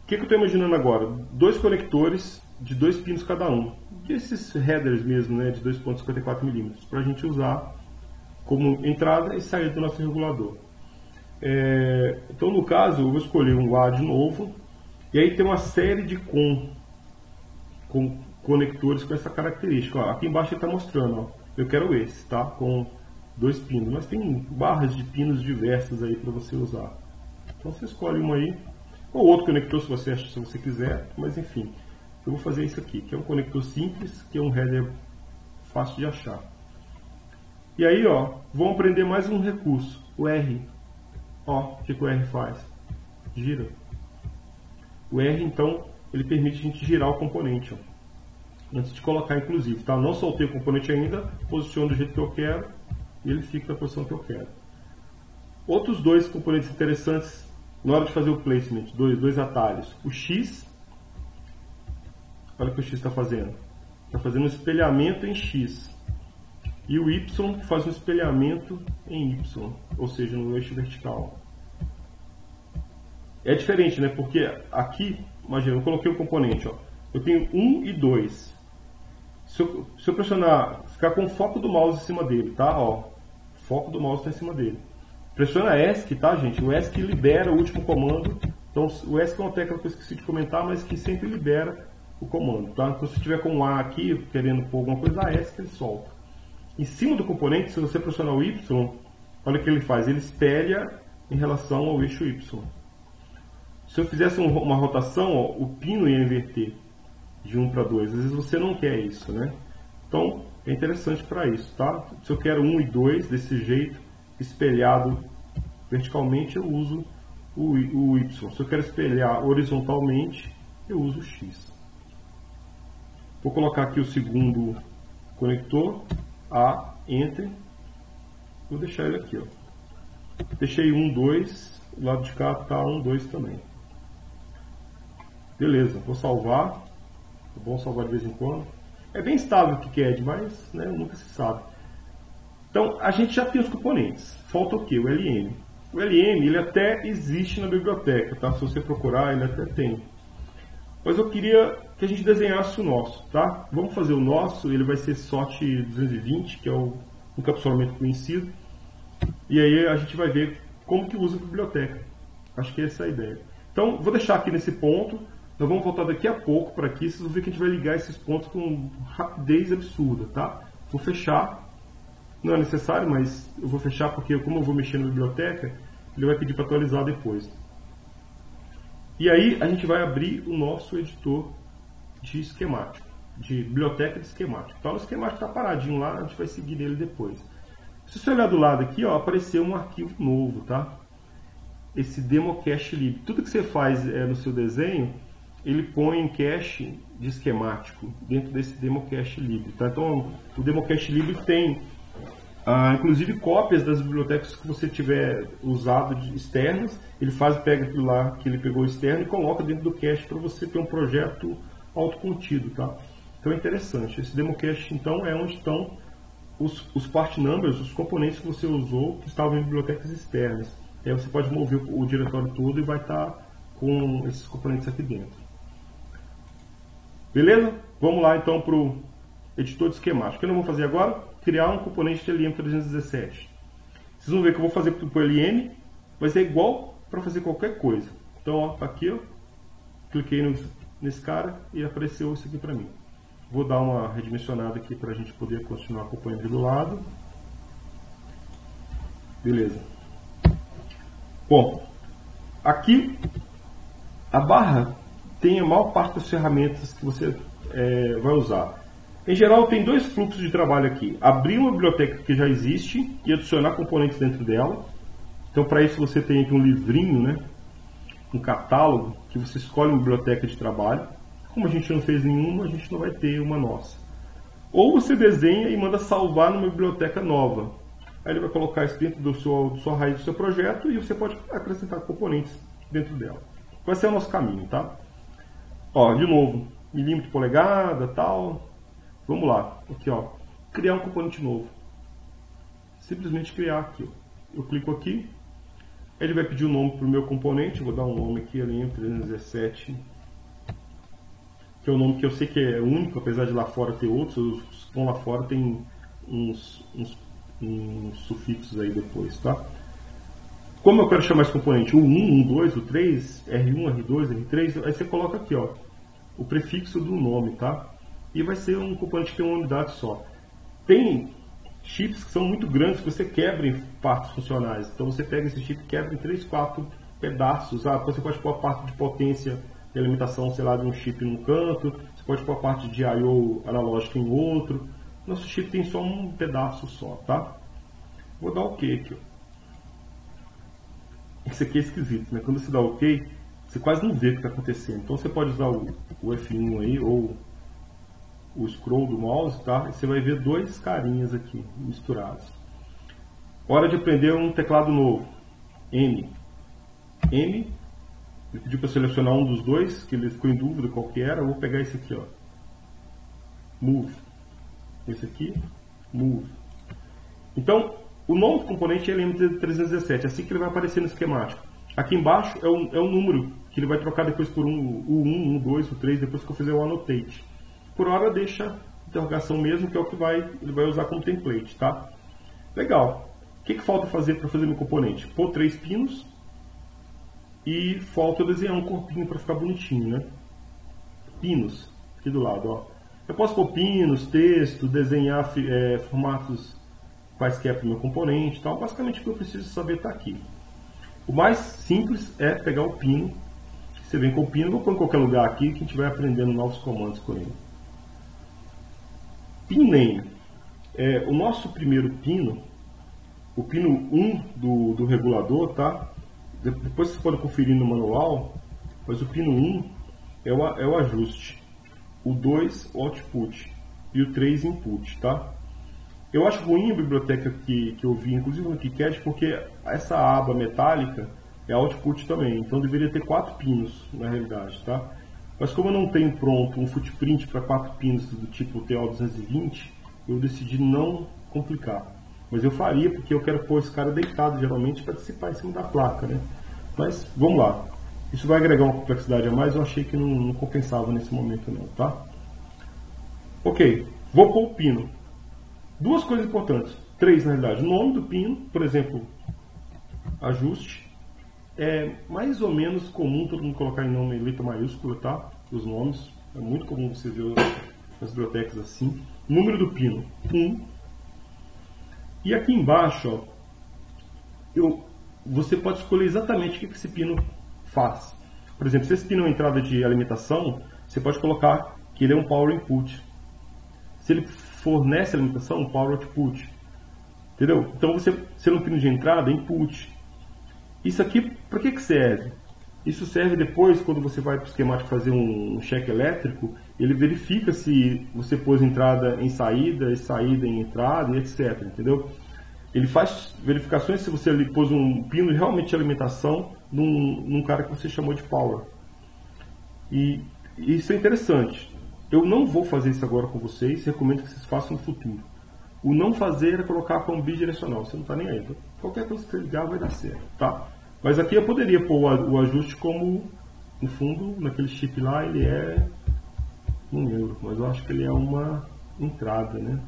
O que, que eu estou imaginando agora? Dois conectores de dois pinos cada um. Desses headers mesmo, né, de 2.54 milímetros, para a gente usar como entrada e saída do nosso regulador. É, então, no caso, eu vou escolher um A de novo, e aí tem uma série de com, com conectores com essa característica. Ó, aqui embaixo ele está mostrando, ó, eu quero esse, tá? com dois pinos, mas tem barras de pinos diversas aí para você usar. Então você escolhe uma aí, ou outro conector se você, se você quiser, mas enfim, eu vou fazer isso aqui, que é um conector simples, que é um header fácil de achar. E aí, ó, vamos aprender mais um recurso, o R. Ó, o que, que o R faz? Gira. O R, então, ele permite a gente girar o componente, ó, antes de colocar, inclusive. Tá? não soltei o componente ainda, posiciono do jeito que eu quero e ele fica na posição que eu quero. Outros dois componentes interessantes na hora de fazer o placement, dois, dois atalhos. O X, olha o que o X está fazendo. Está fazendo um espelhamento em X. E o Y faz um espelhamento em Y, ou seja, no eixo vertical. É diferente, né? Porque aqui, imagina, eu coloquei o componente, ó. Eu tenho 1 e 2. Se eu, se eu pressionar, ficar com o foco do mouse em cima dele, tá? Ó, foco do mouse está em cima dele. Pressiona ESC, tá, gente? O ESC libera o último comando. Então, o ESC é uma tecla que eu esqueci de comentar, mas que sempre libera o comando, tá? Então, se tiver com um A aqui, querendo pôr alguma coisa, a ESC ele solta. Em cima do componente, se você pressionar o Y, olha o que ele faz, ele espelha em relação ao eixo Y. Se eu fizesse uma rotação, ó, o pino ia inverter de 1 para 2. Às vezes você não quer isso, né? Então, é interessante para isso, tá? Se eu quero 1 e 2 desse jeito, espelhado verticalmente, eu uso o, o Y. Se eu quero espelhar horizontalmente, eu uso o X. Vou colocar aqui o segundo conector. A, Enter. Vou deixar ele aqui, ó. Deixei 1, 2, do lado de cá tá 1, 2 também. Beleza, vou salvar. É bom salvar de vez em quando. É bem estável o KiCad, mas né, nunca se sabe. Então, a gente já tem os componentes. Falta o que? O LM. O LM, ele até existe na biblioteca, tá? Se você procurar, ele até tem. Mas eu queria que a gente desenhasse o nosso, tá? Vamos fazer o nosso, ele vai ser SOT 220, que é o encapsulamento conhecido. E aí a gente vai ver como que usa a biblioteca. Acho que essa é a ideia. Então, vou deixar aqui nesse ponto. Nós vamos voltar daqui a pouco para aqui. Vocês vão ver que a gente vai ligar esses pontos com rapidez absurda, tá? Vou fechar não é necessário, mas eu vou fechar porque como eu vou mexer na biblioteca, ele vai pedir para atualizar depois. E aí a gente vai abrir o nosso editor de esquemático, de biblioteca de esquemático. Então o esquemático está paradinho lá, a gente vai seguir nele depois. Se você olhar do lado aqui, ó, apareceu um arquivo novo, tá? Esse demo cache lib. Tudo que você faz é, no seu desenho, ele põe em cache de esquemático dentro desse demo cache lib. Tá? Então o demo cache lib tem ah, inclusive cópias das bibliotecas que você tiver usado de externas, ele faz, pega aquilo lá que ele pegou externo e coloca dentro do cache para você ter um projeto autocontido, tá? Então é interessante. Esse demo cache, então, é onde estão os, os part numbers, os componentes que você usou que estavam em bibliotecas externas. Aí você pode mover o diretório todo e vai estar tá com esses componentes aqui dentro. Beleza? Vamos lá então para o editor de esquemático. Eu não vou fazer agora? Criar um componente de LM317. Vocês vão ver que eu vou fazer para o LM, mas é igual para fazer qualquer coisa. Então, ó, tá aqui, ó, cliquei no, nesse cara e apareceu isso aqui para mim. Vou dar uma redimensionada aqui para a gente poder continuar acompanhando do lado. Beleza. Bom, aqui a barra tem a maior parte das ferramentas que você é, vai usar. Em geral, tem dois fluxos de trabalho aqui. Abrir uma biblioteca que já existe e adicionar componentes dentro dela. Então, para isso, você tem aqui um livrinho, né? um catálogo, que você escolhe uma biblioteca de trabalho. Como a gente não fez nenhuma, a gente não vai ter uma nossa. Ou você desenha e manda salvar numa biblioteca nova. Aí ele vai colocar isso dentro do seu, do sua raiz do seu projeto e você pode acrescentar componentes dentro dela. Vai ser o nosso caminho, tá? Ó, de novo, milímetro polegada, tal, Vamos lá, aqui ó, criar um componente novo. Simplesmente criar aqui. Eu clico aqui, ele vai pedir o um nome para o meu componente, vou dar um nome aqui, linha 317, que é o um nome que eu sei que é único, apesar de lá fora ter outros, os que estão lá fora tem uns, uns, uns sufixos aí depois, tá? Como eu quero chamar esse componente? O 1, o 2, o 3, R1, R2, R3, aí você coloca aqui, ó, o prefixo do nome, tá? E vai ser um componente que tem uma unidade só. Tem chips que são muito grandes que você quebra em partes funcionais. Então você pega esse chip e quebra em 3, 4 pedaços. Ah, você pode pôr a parte de potência e alimentação, sei lá, de um chip num canto, você pode pôr a parte de I/O analógica em outro. Nosso chip tem só um pedaço só, tá? Vou dar OK aqui. Isso aqui é esquisito, né? Quando você dá OK, você quase não vê o que está acontecendo. Então você pode usar o, o F1 aí ou o scroll do mouse, tá? Você vai ver dois carinhas aqui misturados. Hora de aprender um teclado novo. M. M. Ele pediu para selecionar um dos dois, que ele ficou em dúvida qual que era. Eu vou pegar esse aqui, ó. Move. Esse aqui, Move. Então, o nome do componente é LM317, assim que ele vai aparecer no esquemático. Aqui embaixo é o, é o número que ele vai trocar depois por um, o 1, o 2, o 3, depois que eu fizer o annotate. Por hora deixa interrogação mesmo, que é o que vai, ele vai usar como template, tá? Legal. O que, que falta fazer para fazer meu componente? Pôr três pinos e falta desenhar um corpinho para ficar bonitinho, né? Pinos, aqui do lado, ó. Eu posso pôr pinos, texto, desenhar é, formatos quaisquer para o meu componente tal. Basicamente o que eu preciso saber está aqui. O mais simples é pegar o pino. Você vem com o pino, vou pôr em qualquer lugar aqui que a gente vai aprendendo novos comandos com ele. Pin name. É, o nosso primeiro pino, o pino 1 do, do regulador, tá? Depois você pode conferir no manual, mas o pino 1 é o, é o ajuste. O 2, o output. E o 3, input, tá? Eu acho ruim a biblioteca que, que eu vi, inclusive no KiCad, porque essa aba metálica é output também. Então deveria ter quatro pinos, na realidade, tá? Mas como eu não tenho pronto um footprint para quatro pinos do tipo TO220, eu decidi não complicar. Mas eu faria porque eu quero pôr esse cara deitado geralmente para dissipar em cima da placa, né? Mas vamos lá. Isso vai agregar uma complexidade a mais, eu achei que não, não compensava nesse momento não, tá? Ok, vou pôr o pino. Duas coisas importantes, três na realidade. O nome do pino, por exemplo, ajuste. É mais ou menos comum todo mundo colocar em nome em letra maiúscula, tá? Os nomes. É muito comum você ver nas bibliotecas assim. Número do pino, 1. Um. E aqui embaixo, ó, eu, você pode escolher exatamente o que esse pino faz. Por exemplo, se esse pino é uma entrada de alimentação, você pode colocar que ele é um power input. Se ele fornece alimentação, um power output. Entendeu? Então você, sendo um pino de entrada, input. Isso aqui, para que, que serve? Isso serve depois, quando você vai para o esquemático fazer um cheque elétrico, ele verifica se você pôs entrada em saída, saída em entrada, etc. Entendeu? Ele faz verificações se você pôs um pino realmente de alimentação num, num cara que você chamou de power. E isso é interessante. Eu não vou fazer isso agora com vocês, recomendo que vocês façam no futuro. O não fazer é colocar como bidirecional, você não está nem aí. Então, qualquer coisa que você ligar vai dar certo, tá? Mas aqui eu poderia pôr o ajuste como, no fundo, naquele chip lá, ele é um euro, mas eu acho que ele é uma entrada, né?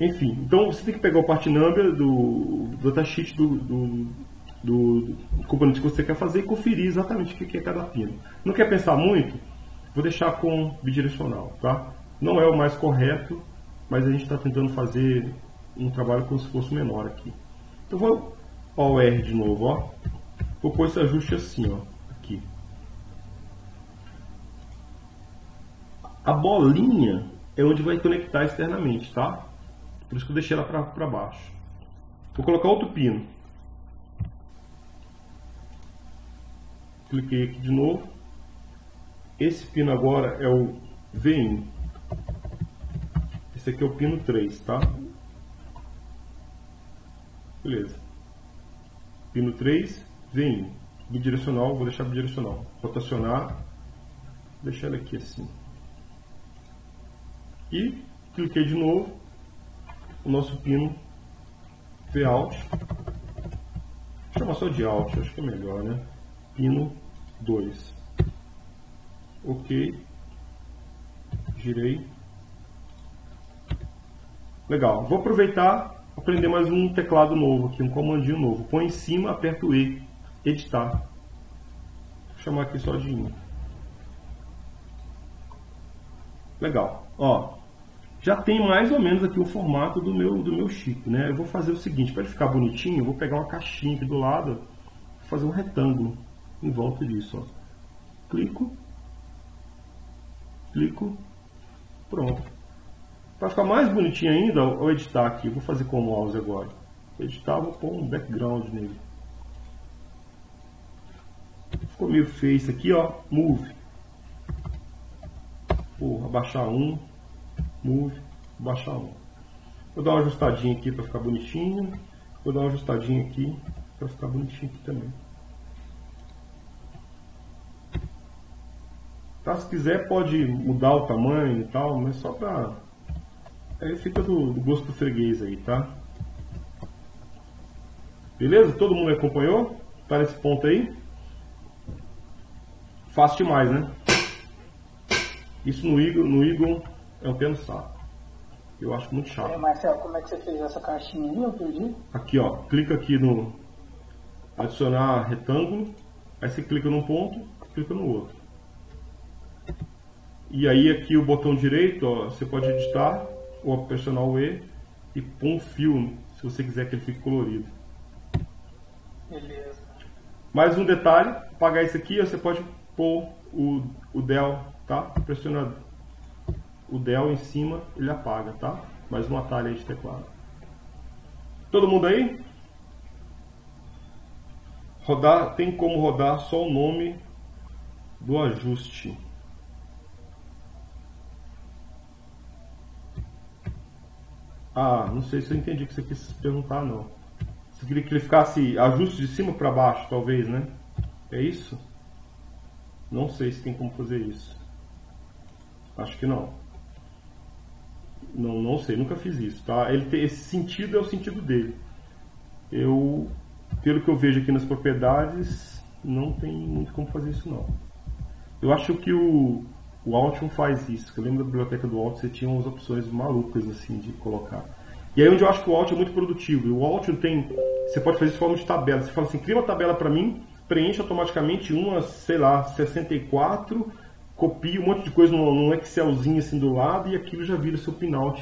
Enfim, então você tem que pegar o part number do, do datasheet do, do, do, componente que você quer fazer e conferir exatamente o que é cada pino. Não quer pensar muito? Vou deixar com bidirecional, tá? Não é o mais correto, mas a gente está tentando fazer um trabalho como se fosse menor aqui. Então vou Ó o R de novo, ó. Vou pôr esse ajuste assim, ó. Aqui. A bolinha é onde vai conectar externamente, tá? Por isso que eu deixei ela para baixo. Vou colocar outro pino. Cliquei aqui de novo. Esse pino agora é o VIN. Esse aqui é o pino 3, tá? Beleza. Pino 3, vem bidirecional, vou deixar bidirecional. Rotacionar, deixar ele aqui assim. E cliquei de novo, o nosso pino V Alt. Chama só de Alt, acho que é melhor, né? Pino 2. Ok. Girei. Legal. Vou aproveitar aprender mais um teclado novo aqui, um comandinho novo. Põe em cima, aperta o E, editar. Vou chamar aqui só de IN. Legal. Ó, já tem mais ou menos aqui o formato do meu, do meu chip, né? Eu vou fazer o seguinte, para ficar bonitinho, eu vou pegar uma caixinha aqui do lado, vou fazer um retângulo em volta disso, ó. Clico, clico, pronto. Para ficar mais bonitinho ainda, eu editar aqui, vou fazer com o mouse agora. Editar, vou pôr um background nele. Ficou meio feio isso aqui, ó. Move. Vou abaixar um. Move. Abaixar um. Vou dar uma ajustadinha aqui para ficar bonitinho. Vou dar uma ajustadinha aqui para ficar bonitinho aqui também. Tá? Se quiser pode mudar o tamanho e tal, mas só para Aí fica do, do gosto do freguês aí, tá? Beleza? Todo mundo acompanhou? Tá nesse ponto aí? Fácil demais, né? Isso no Eagle, no Eagle é um peno saco. Eu acho muito chato. É, Marcelo, como é que você fez essa caixinha aí? Eu perdi. Aqui, ó. Clica aqui no adicionar retângulo. Aí você clica num ponto, clica no outro. E aí aqui o botão direito, ó, você pode editar ou pressionar o E e pôr um fio, se você quiser que ele fique colorido. Beleza. Mais um detalhe, apagar isso aqui, você pode pôr o, o del, tá? Pressiona o del em cima, ele apaga, tá? Mais um atalho aí de teclado. Todo mundo aí? Rodar, tem como rodar só o nome do ajuste. Ah, não sei se eu entendi o que você quis perguntar, não. Você queria que ele ficasse ajuste de cima para baixo, talvez, né? É isso? Não sei se tem como fazer isso. Acho que não. Não, não sei, nunca fiz isso, tá? Ele tem, esse sentido é o sentido dele. Eu, pelo que eu vejo aqui nas propriedades, não tem muito como fazer isso não. Eu acho que o, o Altium faz isso. Eu lembro da biblioteca do Altium, você tinha umas opções malucas assim de colocar. E aí onde eu acho que o Altium é muito produtivo. E o Altium tem, você pode fazer isso de forma de tabela. Você fala assim, cria uma tabela para mim, preenche automaticamente uma, sei lá, 64, copia um monte de coisa num, Excelzinho assim do lado e aquilo já vira seu pinout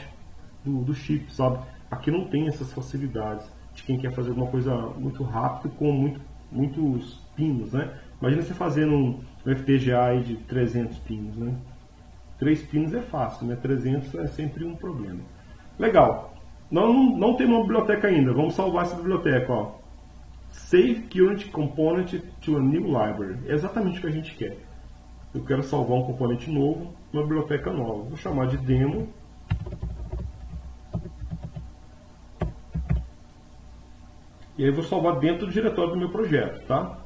do, do chip, sabe? Aqui não tem essas facilidades de quem quer fazer alguma coisa muito rápido com muito, muitos pinos, né? Imagina você fazendo um, FPGA de 300 pinos, né? 3 pinos é fácil, né? 300 é sempre um problema. Legal. Não, não, não tem uma biblioteca ainda. Vamos salvar essa biblioteca, ó. Save current component to a new library. É exatamente o que a gente quer. Eu quero salvar um componente novo, uma biblioteca nova. Vou chamar de demo. E aí vou salvar dentro do diretório do meu projeto, tá?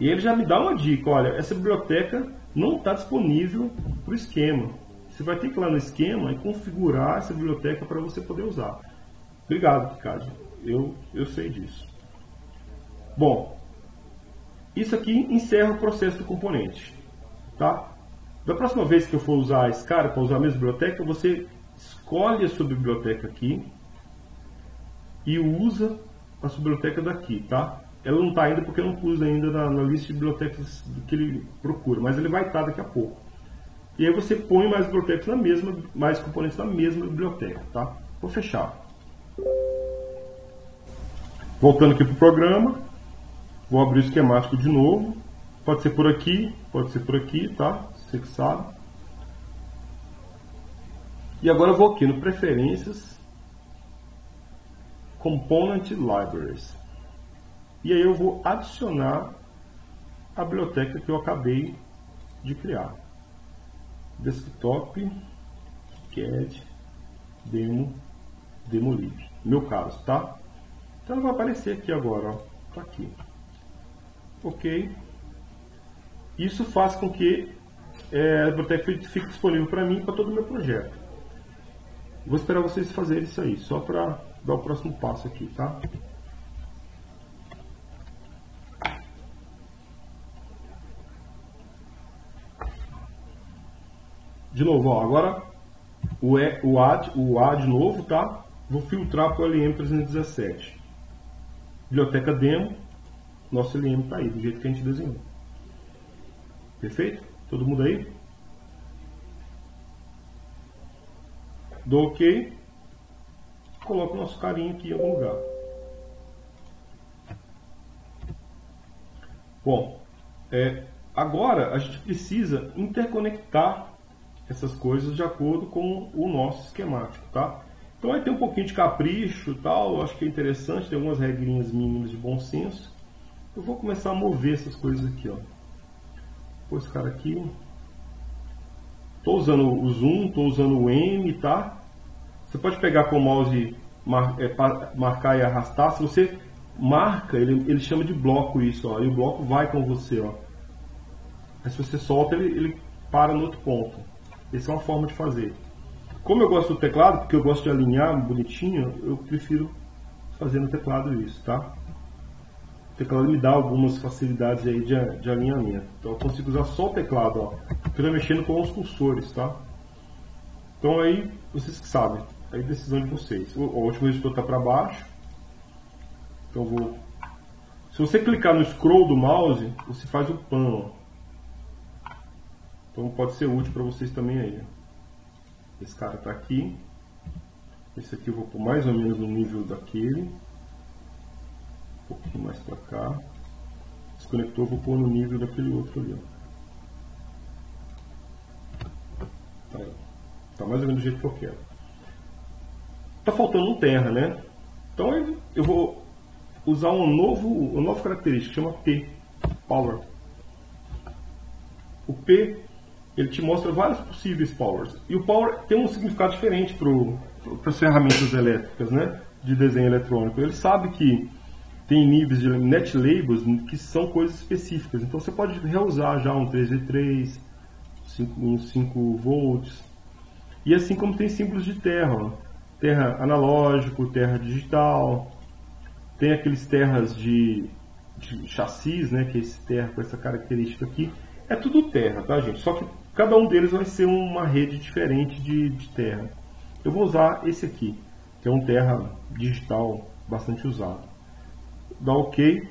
E ele já me dá uma dica, olha, essa biblioteca não está disponível para o esquema. Você vai ter que ir lá no esquema e configurar essa biblioteca para você poder usar. Obrigado, Ricardo. Eu, eu sei disso. Bom, isso aqui encerra o processo do componente. Tá? Da próxima vez que eu for usar esse cara para usar a mesma biblioteca, você escolhe a sua biblioteca aqui e usa a sua biblioteca daqui, tá? Ela não está ainda porque eu não pus ainda na, na, lista de bibliotecas que ele procura, mas ele vai estar tá daqui a pouco. E aí você põe mais bibliotecas na mesma, mais componentes na mesma biblioteca, tá? Vou fechar. Voltando aqui para o programa, vou abrir o esquemático de novo. Pode ser por aqui, pode ser por aqui, tá? Você que sabe. E agora eu vou aqui no Preferências, Component Libraries. E aí eu vou adicionar a biblioteca que eu acabei de criar. Desktop, CAD, Demo, Demolib. Meu caso, tá? Então ela vai aparecer aqui agora, ó. Tá aqui. Ok. Isso faz com que é, a biblioteca fique disponível para mim para todo o meu projeto. Vou esperar vocês fazerem isso aí, só para dar o próximo passo aqui, tá? De novo, ó, agora o, e, o, A, o A de novo, tá? Vou filtrar para o LM317. Biblioteca demo, nosso LM está aí, do jeito que a gente desenhou. Perfeito? Todo mundo aí? Dou OK. Coloco o nosso carinho aqui em algum lugar. Bom, é, agora a gente precisa interconectar essas coisas de acordo com o nosso esquemático, tá? Então vai ter um pouquinho de capricho tal, acho que é interessante, tem algumas regrinhas mínimas de bom senso. Eu vou começar a mover essas coisas aqui, ó. Pô, esse cara aqui. Estou usando o zoom, estou usando o M, tá? Você pode pegar com o mouse, mar, é, marcar e arrastar. Se você marca, ele, ele chama de bloco isso, ó. E o bloco vai com você, ó. Mas se você solta, ele, ele para no outro ponto. Essa é uma forma de fazer. Como eu gosto do teclado, porque eu gosto de alinhar bonitinho, eu prefiro fazer no teclado isso, tá? O teclado me dá algumas facilidades aí de, de alinhamento. Então eu consigo usar só o teclado, ó. Fica mexendo com os cursores, tá? Então aí, vocês que sabem, aí decisão de vocês. O, o último editor está para baixo. Então vou... Se você clicar no scroll do mouse, você faz o pan, ó. Então pode ser útil para vocês também aí. Esse cara está aqui. Esse aqui eu vou pôr mais ou menos no nível daquele. Um pouquinho mais para cá. Esse conector eu vou pôr no nível daquele outro ali. Tá, tá mais ou menos do jeito que eu quero. Tá faltando um terra, né? Então eu vou usar um novo, uma nova característica, chama P, Power. O P ele te mostra vários possíveis powers. E o power tem um significado diferente para as ferramentas elétricas, né? De desenho eletrônico. Ele sabe que tem níveis de net labels que são coisas específicas. Então você pode reusar já um 3D3, 5, 5 volts. E assim como tem símbolos de terra, terra analógico, terra digital, tem aqueles terras de, de chassis, né, que é esse terra com essa característica aqui. É tudo terra, tá gente? Só que cada um deles vai ser uma rede diferente de, de terra. Eu vou usar esse aqui, que é um terra digital bastante usado. Dá OK.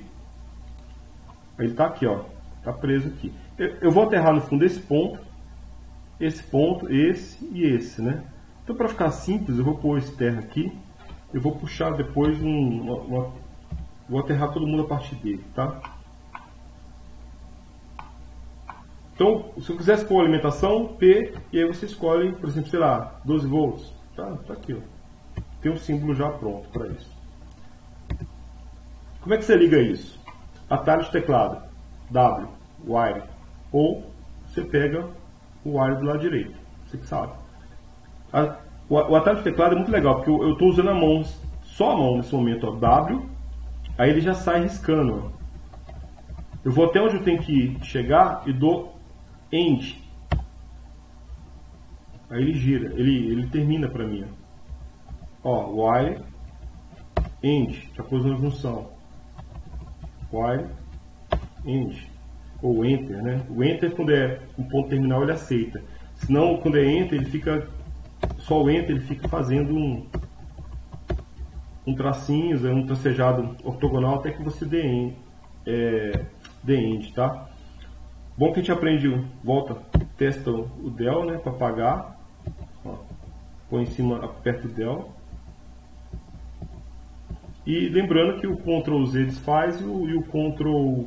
Ele está aqui, ó. Está preso aqui. Eu, eu vou aterrar no fundo esse ponto, esse ponto, esse e esse, né? Então, para ficar simples, eu vou pôr esse terra aqui. Eu vou puxar depois um, uma, uma, vou aterrar todo mundo a partir dele, tá? Então, se eu quisesse pôr alimentação, P, e aí você escolhe, por exemplo, sei lá, 12 volts. Tá, tá aqui, ó. Tem um símbolo já pronto para isso. Como é que você liga isso? Atalho de teclado, W, wire, ou você pega o wire do lado direito, você que sabe. A, o, o, atalho de teclado é muito legal, porque eu estou usando a mão, só a mão nesse momento, ó, W, aí ele já sai riscando. Ó. Eu vou até onde eu tenho que chegar e dou End. Aí ele gira, ele, ele termina para mim. Ó, while, end, já pôs uma junção. While, end. Ou enter, né? O enter quando é um ponto terminal ele aceita. Senão quando é enter ele fica, só o enter ele fica fazendo um, um tracinho, um tracejado ortogonal até que você dê end, é, dê end tá? Bom que a gente aprende, volta, testa o del, né, para apagar. Ó, põe em cima, aperta o del. E lembrando que o Ctrl Z desfaz e o, e o Ctrl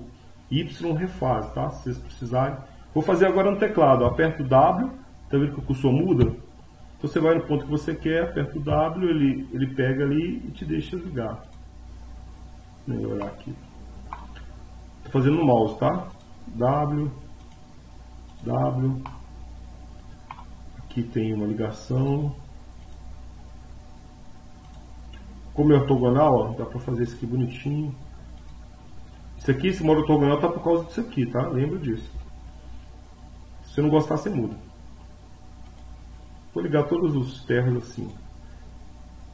Y refaz, tá? Se vocês precisarem. Vou fazer agora no teclado. Aperto o W, tá vendo que o cursor muda? Então você vai no ponto que você quer, aperta o W, ele, ele pega ali e te deixa ligar. Melhorar aqui. Tô fazendo no mouse, tá? W, W, aqui tem uma ligação, como é ortogonal, ó, dá para fazer isso aqui bonitinho. Isso aqui, esse modo ortogonal tá por causa disso aqui, tá? Lembra disso. Se não gostar, você muda. Vou ligar todos os terras assim.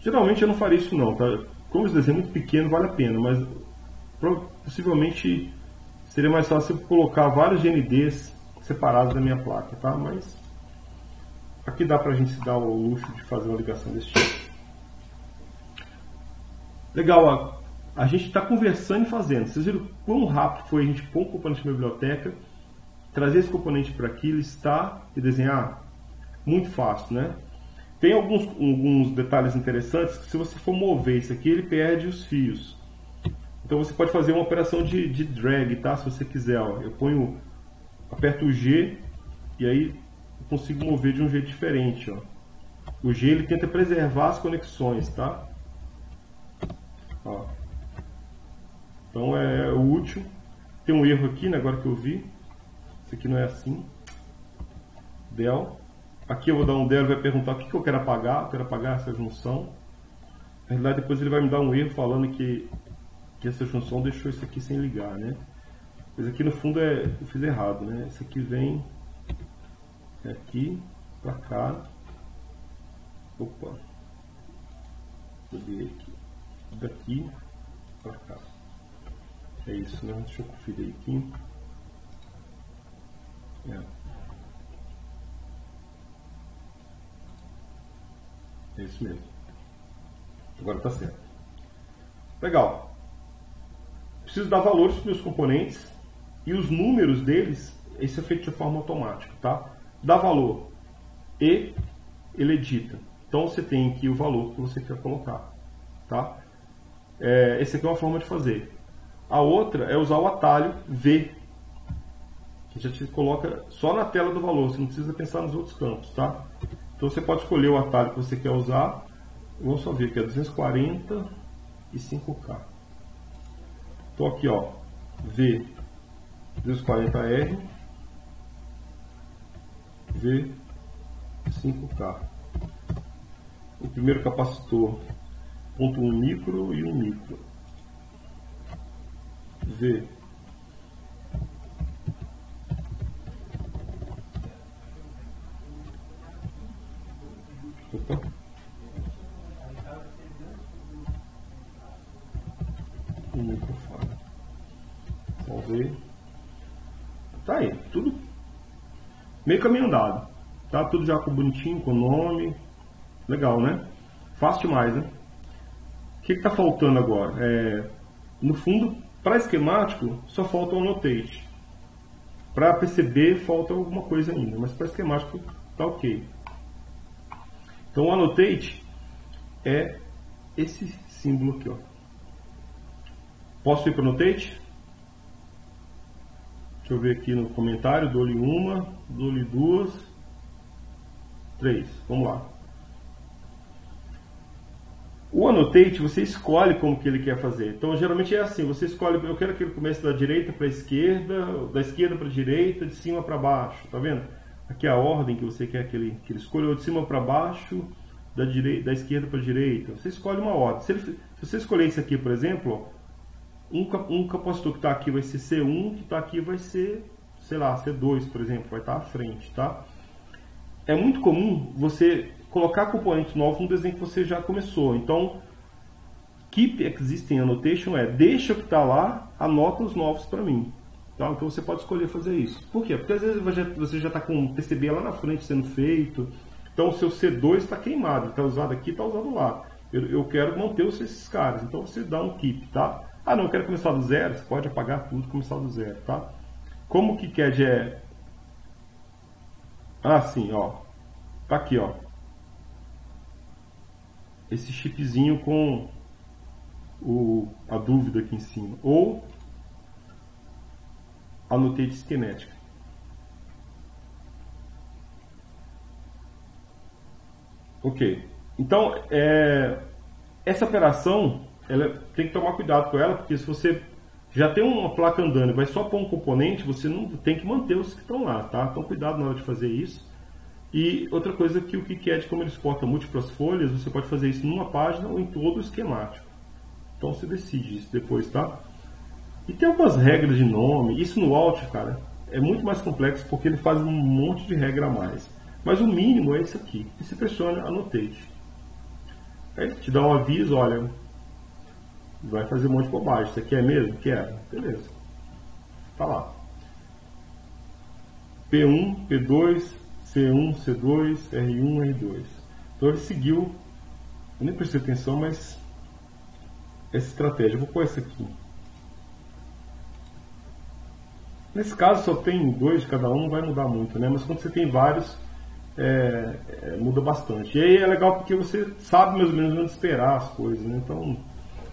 Geralmente eu não faria isso não, tá? Como esse desenho é muito pequeno, vale a pena, mas possivelmente seria mais fácil colocar vários GNDs separados da minha placa, tá? Mas aqui dá pra gente se dar o luxo de fazer uma ligação desse tipo. Legal, ó. a gente está conversando e fazendo. Vocês viram quão rápido foi a gente pôr um componente na biblioteca, trazer esse componente para aqui, listar e desenhar? Muito fácil, né? Tem alguns, alguns detalhes interessantes que se você for mover isso aqui, ele perde os fios. Então você pode fazer uma operação de, de drag, tá? Se você quiser, ó. Eu ponho, aperto o G e aí consigo mover de um jeito diferente, ó. O G ele tenta preservar as conexões, tá? Ó. Então é útil. Tem um erro aqui, né, agora que eu vi. Isso aqui não é assim. Del. Aqui eu vou dar um del vai perguntar o que, que eu quero apagar. Eu quero apagar essa junção. Na realidade, depois ele vai me dar um erro falando que que essa junção deixou isso aqui sem ligar, né? Mas aqui no fundo é, eu fiz errado, né? Esse aqui vem aqui para cá. Opa. Cadê aqui? Daqui para cá. É isso, né? Deixa eu conferir aqui. É. É isso mesmo. Agora está certo. Legal preciso dar valores para os meus componentes e os números deles, isso é feito de forma automática, tá? Dá valor e ele edita. Então você tem aqui o valor que você quer colocar, tá? É, essa aqui é uma forma de fazer. A outra é usar o atalho V, que já te coloca só na tela do valor, você não precisa pensar nos outros campos, tá? Então você pode escolher o atalho que você quer usar. Vamos só ver que é 240 e 5K. Então aqui, ó, V dos 40R V5K. O primeiro capacitor, ponto 1 micro e 1 micro. V Opa. Meio caminho andado. Tá tudo já com bonitinho, com nome. Legal, né? Fácil demais, né? O que está faltando agora? É, no fundo, para esquemático, só falta o annotate. Para PCB, falta alguma coisa ainda, mas para esquemático tá ok. Então, o annotate é esse símbolo aqui, ó. Posso ir para o annotate? Deixa eu ver aqui no comentário, dou-lhe uma, dou-lhe duas, três. Vamos lá. O annotate, você escolhe como que ele quer fazer. Então, geralmente é assim, você escolhe, eu quero que ele comece da direita para a esquerda, da esquerda para a direita, de cima para baixo, tá vendo? Aqui é a ordem que você quer que ele, que ele escolha, de cima para baixo, da, direita, da esquerda para a direita. Você escolhe uma ordem. Se, ele, se você escolher isso aqui, por exemplo, um, um capacitor que está aqui vai ser C1, que está aqui vai ser, sei lá, C2, por exemplo, vai estar tá à frente, tá? É muito comum você colocar componentes novos no desenho que você já começou. Então, Keep Existing Annotation é deixa o que está lá, anota os novos para mim. Tá? Então você pode escolher fazer isso. Por quê? Porque às vezes você já está com um PCB lá na frente sendo feito, então o seu C2 está queimado, está usado aqui, está usado lá. Eu, eu, quero manter esses caras, então você dá um keep, tá? Ah, não, eu quero começar do zero. Você pode apagar tudo e começar do zero, tá? Como o KiCad é... Ah, sim, ó. Tá aqui, ó. Esse chipzinho com o, a dúvida aqui em cima. Ou anotei de esquemática. Ok. Então, é, essa operação ela tem que tomar cuidado com ela, porque se você já tem uma placa andando e vai só pôr um componente, você não tem que manter os que estão lá, tá? Então cuidado na hora de fazer isso. E outra coisa que o KiCad, como ele exporta múltiplas folhas, você pode fazer isso numa página ou em todo o esquemático. Então você decide isso depois, tá? E tem algumas regras de nome, isso no Alt, cara, é muito mais complexo porque ele faz um monte de regra a mais. Mas o mínimo é isso aqui. E você pressiona Annotate. Aí te dá um aviso, olha, vai fazer um monte de bobagem. Você quer mesmo? Quer. Beleza. Tá lá. P1, P2, C1, C2, R1, R2. Então ele seguiu, eu nem prestei atenção, mas essa estratégia. Eu vou pôr essa aqui. Nesse caso só tem dois de cada um, não vai mudar muito, né? Mas quando você tem vários, é, é, muda bastante. E aí é legal porque você sabe mais ou menos onde esperar as coisas, né? Então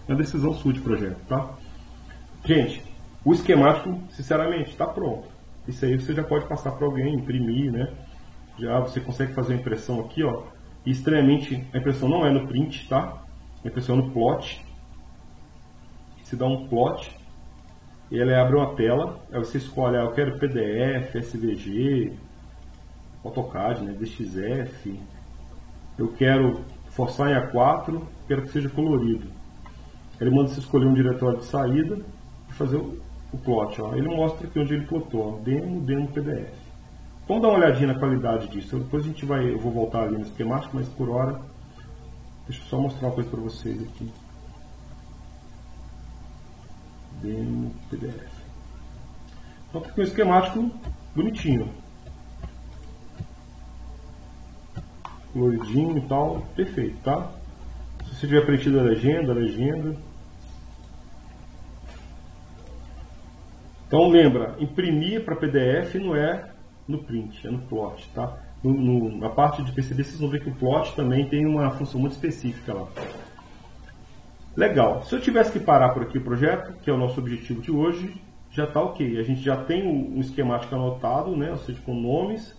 na decisão sua de projeto, tá? Gente, o esquemático, sinceramente, está pronto. Isso aí você já pode passar para alguém, imprimir, né? Já você consegue fazer a impressão aqui, ó. E, estranhamente, a impressão não é no print, tá? A impressão é no plot. Você dá um plot, ele abre uma tela, aí você escolhe, ah, eu quero PDF, SVG, AutoCAD, né, DXF, eu quero forçar em A4, quero que seja colorido. Ele manda você escolher um diretório de saída e fazer o, plot. Ó. Ele mostra aqui onde ele plotou, ó, demo, demo, PDF. Vamos dar uma olhadinha na qualidade disso. Depois a gente vai, eu vou voltar ali no esquemático, mas por hora, deixa eu só mostrar uma coisa para vocês aqui. Demo, PDF. Então tá com o esquemático bonitinho. Coloridinho e tal, perfeito, tá? Se você tiver preenchido a legenda, a legenda. Então lembra, imprimir para PDF não é no print, é no plot, tá? No, no, na parte de PCB vocês vão ver que o plot também tem uma função muito específica lá. Legal. Se eu tivesse que parar por aqui o projeto, que é o nosso objetivo de hoje, já está ok. A gente já tem um esquemático anotado, né? ou seja, com nomes,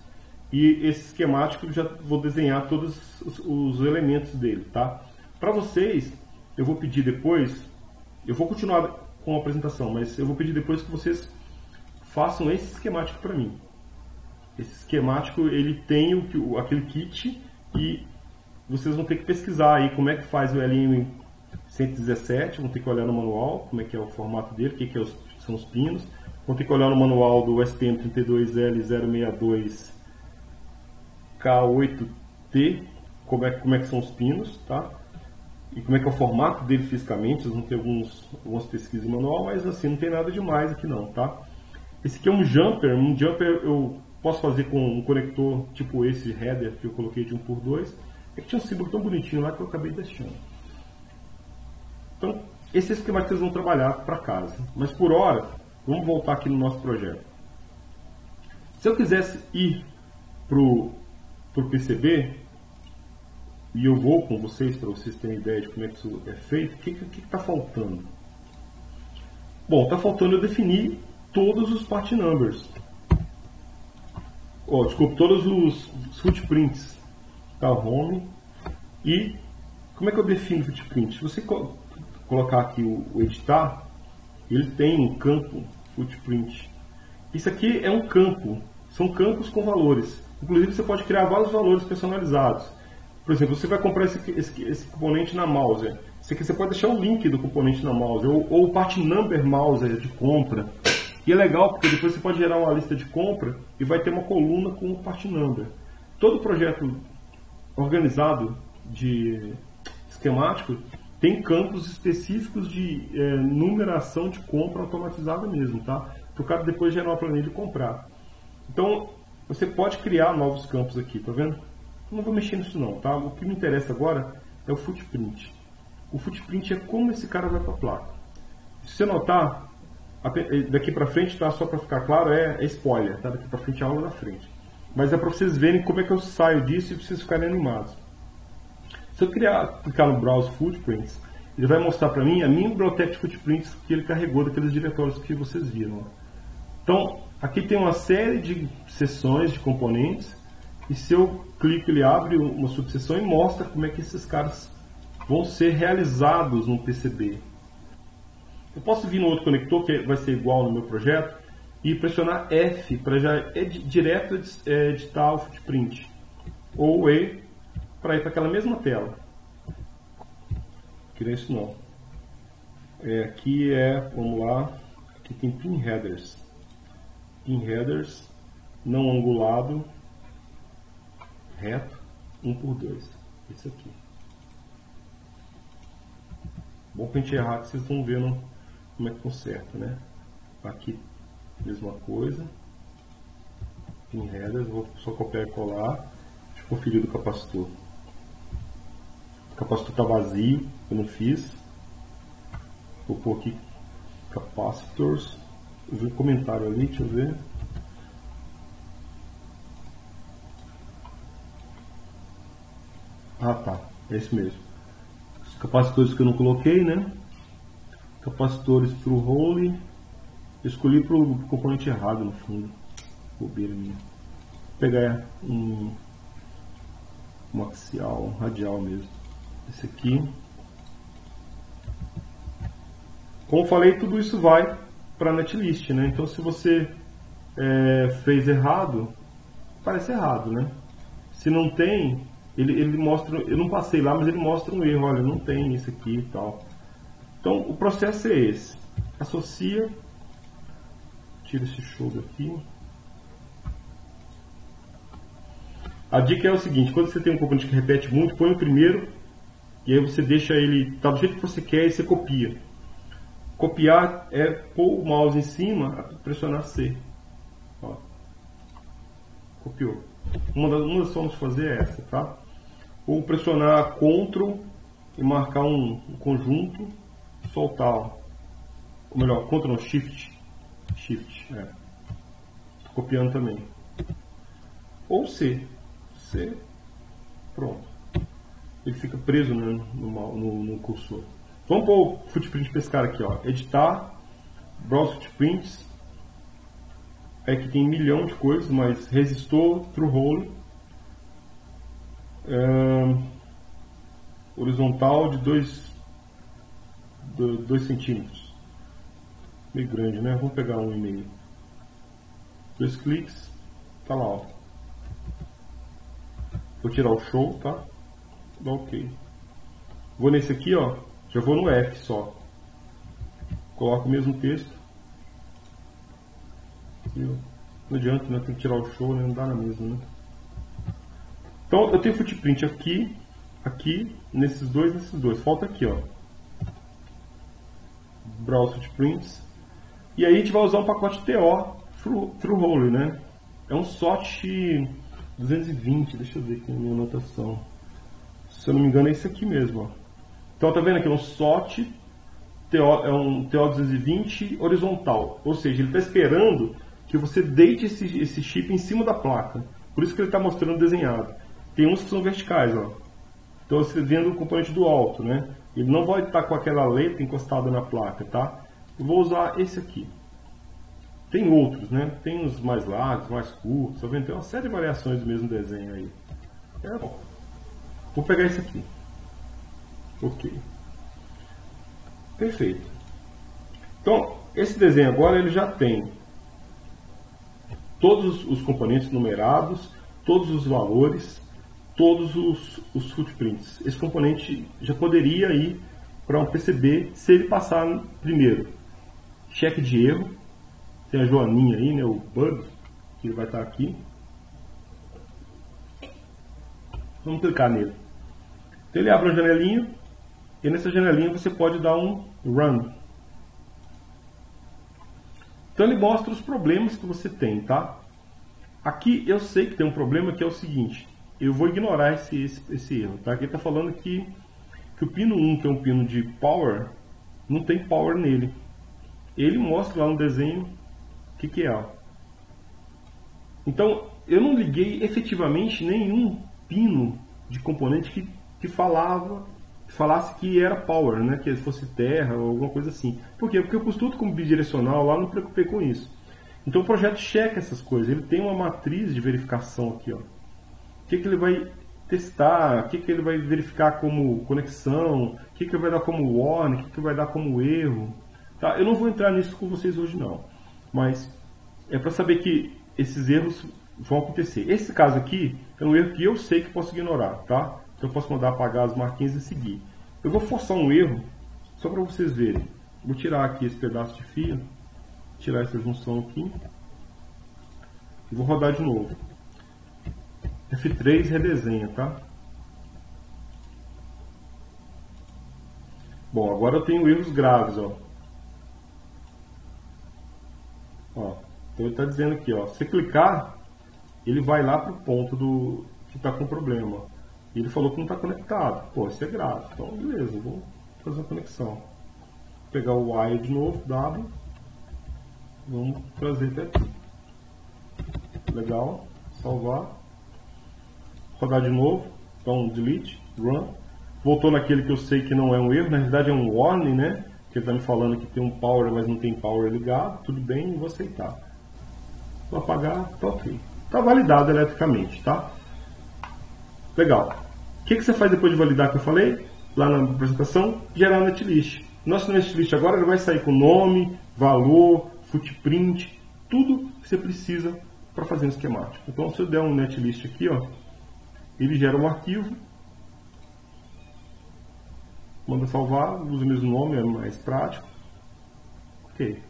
e esse esquemático já vou desenhar todos os, os elementos dele, tá? Para vocês, eu vou pedir depois, eu vou continuar com a apresentação, mas eu vou pedir depois que vocês façam esse esquemático para mim. Esse esquemático ele tem o, aquele kit e vocês vão ter que pesquisar aí como é que faz o LM 117, vão ter que olhar no manual como é que é o formato dele, o que, que é os, são os pinos, vão ter que olhar no manual do STM 32L062 K8T como é, como é que são os pinos, tá? E como é que é o formato dele fisicamente. Vocês vão ter alguns, algumas pesquisas manual, mas assim, não tem nada demais aqui não, tá? Esse aqui é um jumper. Um jumper eu posso fazer com um conector tipo esse header que eu coloquei de 1 por 2 É que tinha um símbolo tão bonitinho lá que eu acabei deixando. Então, esse é esquema que vocês vão trabalhar para casa. Mas por hora, vamos voltar aqui no nosso projeto. Se eu quisesse ir para o PCB, e eu vou com vocês para vocês terem ideia de como é que isso é feito, o que está faltando? Bom, está faltando eu definir todos os part numbers. Oh, desculpa, todos os footprints. Tá, home. E como é que eu defino footprint? Se você co colocar aqui o, o editar, ele tem um campo footprint. Isso aqui é um campo são campos com valores. Inclusive, você pode criar vários valores personalizados. Por exemplo, você vai comprar esse, esse, esse componente na Mouser. Você, pode deixar o link do componente na Mouser, ou, ou o part number Mouser de compra. E é legal, porque depois você pode gerar uma lista de compra e vai ter uma coluna com o part number. Todo projeto organizado de esquemático tem campos específicos de é, numeração de compra automatizada mesmo, tá? Para o cara depois gerar uma planilha e comprar. Então, você pode criar novos campos aqui, tá vendo? Não vou mexer nisso não, tá? O que me interessa agora é o footprint. O footprint é como esse cara vai para a placa. Se você notar, eh, daqui para frente, tá? Só para ficar claro, é, é, spoiler, tá? Daqui para frente é aula da frente. Mas é para vocês verem como é que eu saio disso e vocês ficarem animados. Se eu criar, clicar no Browse Footprints, ele vai mostrar para mim a minha biblioteca de footprints que ele carregou daqueles diretórios que vocês viram. Então, Aqui tem uma série de seções de componentes e se eu clico ele abre uma subseção e mostra como é que esses caras vão ser realizados no PCB. Eu posso vir no outro conector que vai ser igual no meu projeto e pressionar F para já ed direto é, editar o footprint ou E para ir para aquela mesma tela. Queria isso não. É, aqui é, vamos lá, aqui tem pin headers em headers, não angulado, reto, 1 por 2. Esse aqui. Bom que a gente errar, vocês vão vendo como é que conserta, né? Aqui, mesma coisa. Em headers, vou só copiar e colar. Deixa eu conferir do capacitor. O capacitor está vazio, eu não fiz. Vou pôr aqui capacitors eu vi um comentário ali, deixa eu ver. Ah tá, é esse mesmo. Os capacitores que eu não coloquei, né? Capacitores through hole. Eu escolhi para o componente errado no fundo. Bobeira minha. Vou pegar um, um axial, um radial mesmo. Esse aqui. Como falei, tudo isso vai para a netlist, né? Então se você é, fez errado, parece errado, né? Se não tem, ele, ele mostra, eu não passei lá, mas ele mostra um erro, olha, não tem isso aqui e tal. Então o processo é esse. Associa, tira esse show daqui. A dica é o seguinte, quando você tem um componente que repete muito, põe o primeiro e aí você deixa ele, tá do jeito que você quer e você copia. Copiar é pôr o mouse em cima, pressionar C. Ó. Copiou. Uma das, uma das formas de fazer é essa, tá? Ou pressionar Ctrl e marcar um, um conjunto, soltar. Ou melhor, Ctrl não, Shift. Shift, é. Copiando também. Ou C. C. Pronto. Ele fica preso né, no, no, no cursor. Vamos pôr o footprint para esse cara aqui, ó. Editar, browse footprints. É que tem um milhão de coisas, mas resistor, true hole. É, horizontal de 2 centímetros. Meio grande, né? Vamos pegar um e meio. Dois cliques, tá lá, ó. Vou tirar o show, tá? Dá ok. Vou nesse aqui, ó. Já vou no F só. Coloco o mesmo texto. Não adianta, né? Tem que tirar o show, né? Não dá na mesma, né? Então, eu tenho footprint aqui. aqui, nesses dois, nesses dois. Falta aqui, ó. Browse Footprints. E aí a gente vai usar um pacote TO Through né? É um SOT 220, deixa eu ver aqui na minha anotação. Se eu não me engano é esse aqui mesmo, ó. Então tá vendo aqui, é um SOT TO, é um TO220 horizontal. Ou seja, ele está esperando que você deite esse, esse chip em cima da placa. Por isso que ele está mostrando desenhado. Tem uns que são verticais, ó. Então você vendo o componente do alto, né? Ele não vai estar com aquela letra encostada na placa, tá? Eu vou usar esse aqui. Tem outros, né? Tem uns mais largos, mais curtos, tá vendo? Tem uma série de variações do mesmo desenho aí. É bom. Vou pegar esse aqui. Ok. Perfeito. Então, esse desenho agora ele já tem todos os componentes numerados, todos os valores, todos os, os footprints. Esse componente já poderia ir para um PCB se ele passar primeiro cheque de erro, tem a joaninha aí, né, o bug, que vai estar aqui. Vamos clicar nele. Então ele abre uma janelinha e nessa janelinha você pode dar um run. Então ele mostra os problemas que você tem, tá? Aqui eu sei que tem um problema que é o seguinte, eu vou ignorar esse, esse, esse erro, tá? Aqui está falando que, que o pino 1, que é um pino de power, não tem power nele. Ele mostra lá no desenho o que, que é. Ó. Então, eu não liguei efetivamente nenhum pino de componente que, que falava falasse que era power, né? que fosse terra ou alguma coisa assim. Por quê? Porque eu pus tudo como bidirecional lá, não me preocupei com isso. Então o projeto checa essas coisas, ele tem uma matriz de verificação aqui. Ó. O que, que ele vai testar, o que, que ele vai verificar como conexão, o que, que vai dar como warning, o que, que vai dar como erro. Tá? Eu não vou entrar nisso com vocês hoje não, mas é para saber que esses erros vão acontecer. Esse caso aqui é um erro que eu sei que posso ignorar, tá? Então eu posso mandar apagar as marquinhas e seguir. Eu vou forçar um erro, só para vocês verem. Vou tirar aqui esse pedaço de fio, tirar essa junção aqui, e vou rodar de novo. F3 redesenha, tá? Bom, agora eu tenho erros graves, ó. ó então ele está dizendo aqui, ó, se clicar, ele vai lá para o ponto do que está com problema. E ele falou que não está conectado. Pô, isso é grave. Então, beleza, vou fazer a conexão. Vou pegar o wire de novo, W. Vamos trazer até aqui. Legal. Salvar. Rodar de novo. Então, delete, run. Voltou naquele que eu sei que não é um erro. Na verdade, é um warning, né? Que ele está me falando que tem um power, mas não tem power ligado. Tudo bem, vou aceitar. Vou apagar, tá ok. Está validado eletricamente, tá? Legal. O que, que você faz depois de validar que eu falei? Lá na apresentação, gerar netlist. Nosso netlist agora ele vai sair com nome, valor, footprint, tudo que você precisa para fazer um esquemático. Então, se eu der um netlist aqui, ó, ele gera um arquivo, manda salvar, usa o mesmo nome, é mais prático. Ok.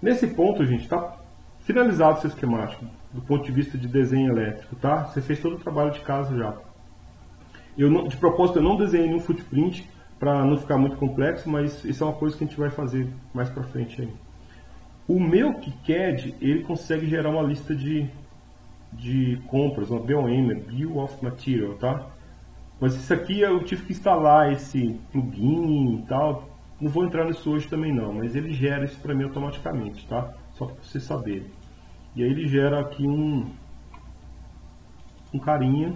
Nesse ponto, gente, está finalizado o seu esquemático, do ponto de vista de desenho elétrico, tá? Você fez todo o trabalho de casa já. Eu não, de propósito eu não desenhei nenhum footprint para não ficar muito complexo, mas isso é uma coisa que a gente vai fazer mais para frente aí. O meu KiCad, ele consegue gerar uma lista de, de compras, uma BOM, Bill of Material, tá? Mas isso aqui eu tive que instalar esse plugin e tal. Não vou entrar nisso hoje também não, mas ele gera isso para mim automaticamente, tá? Só para vocês saberem. E aí ele gera aqui um, um carinha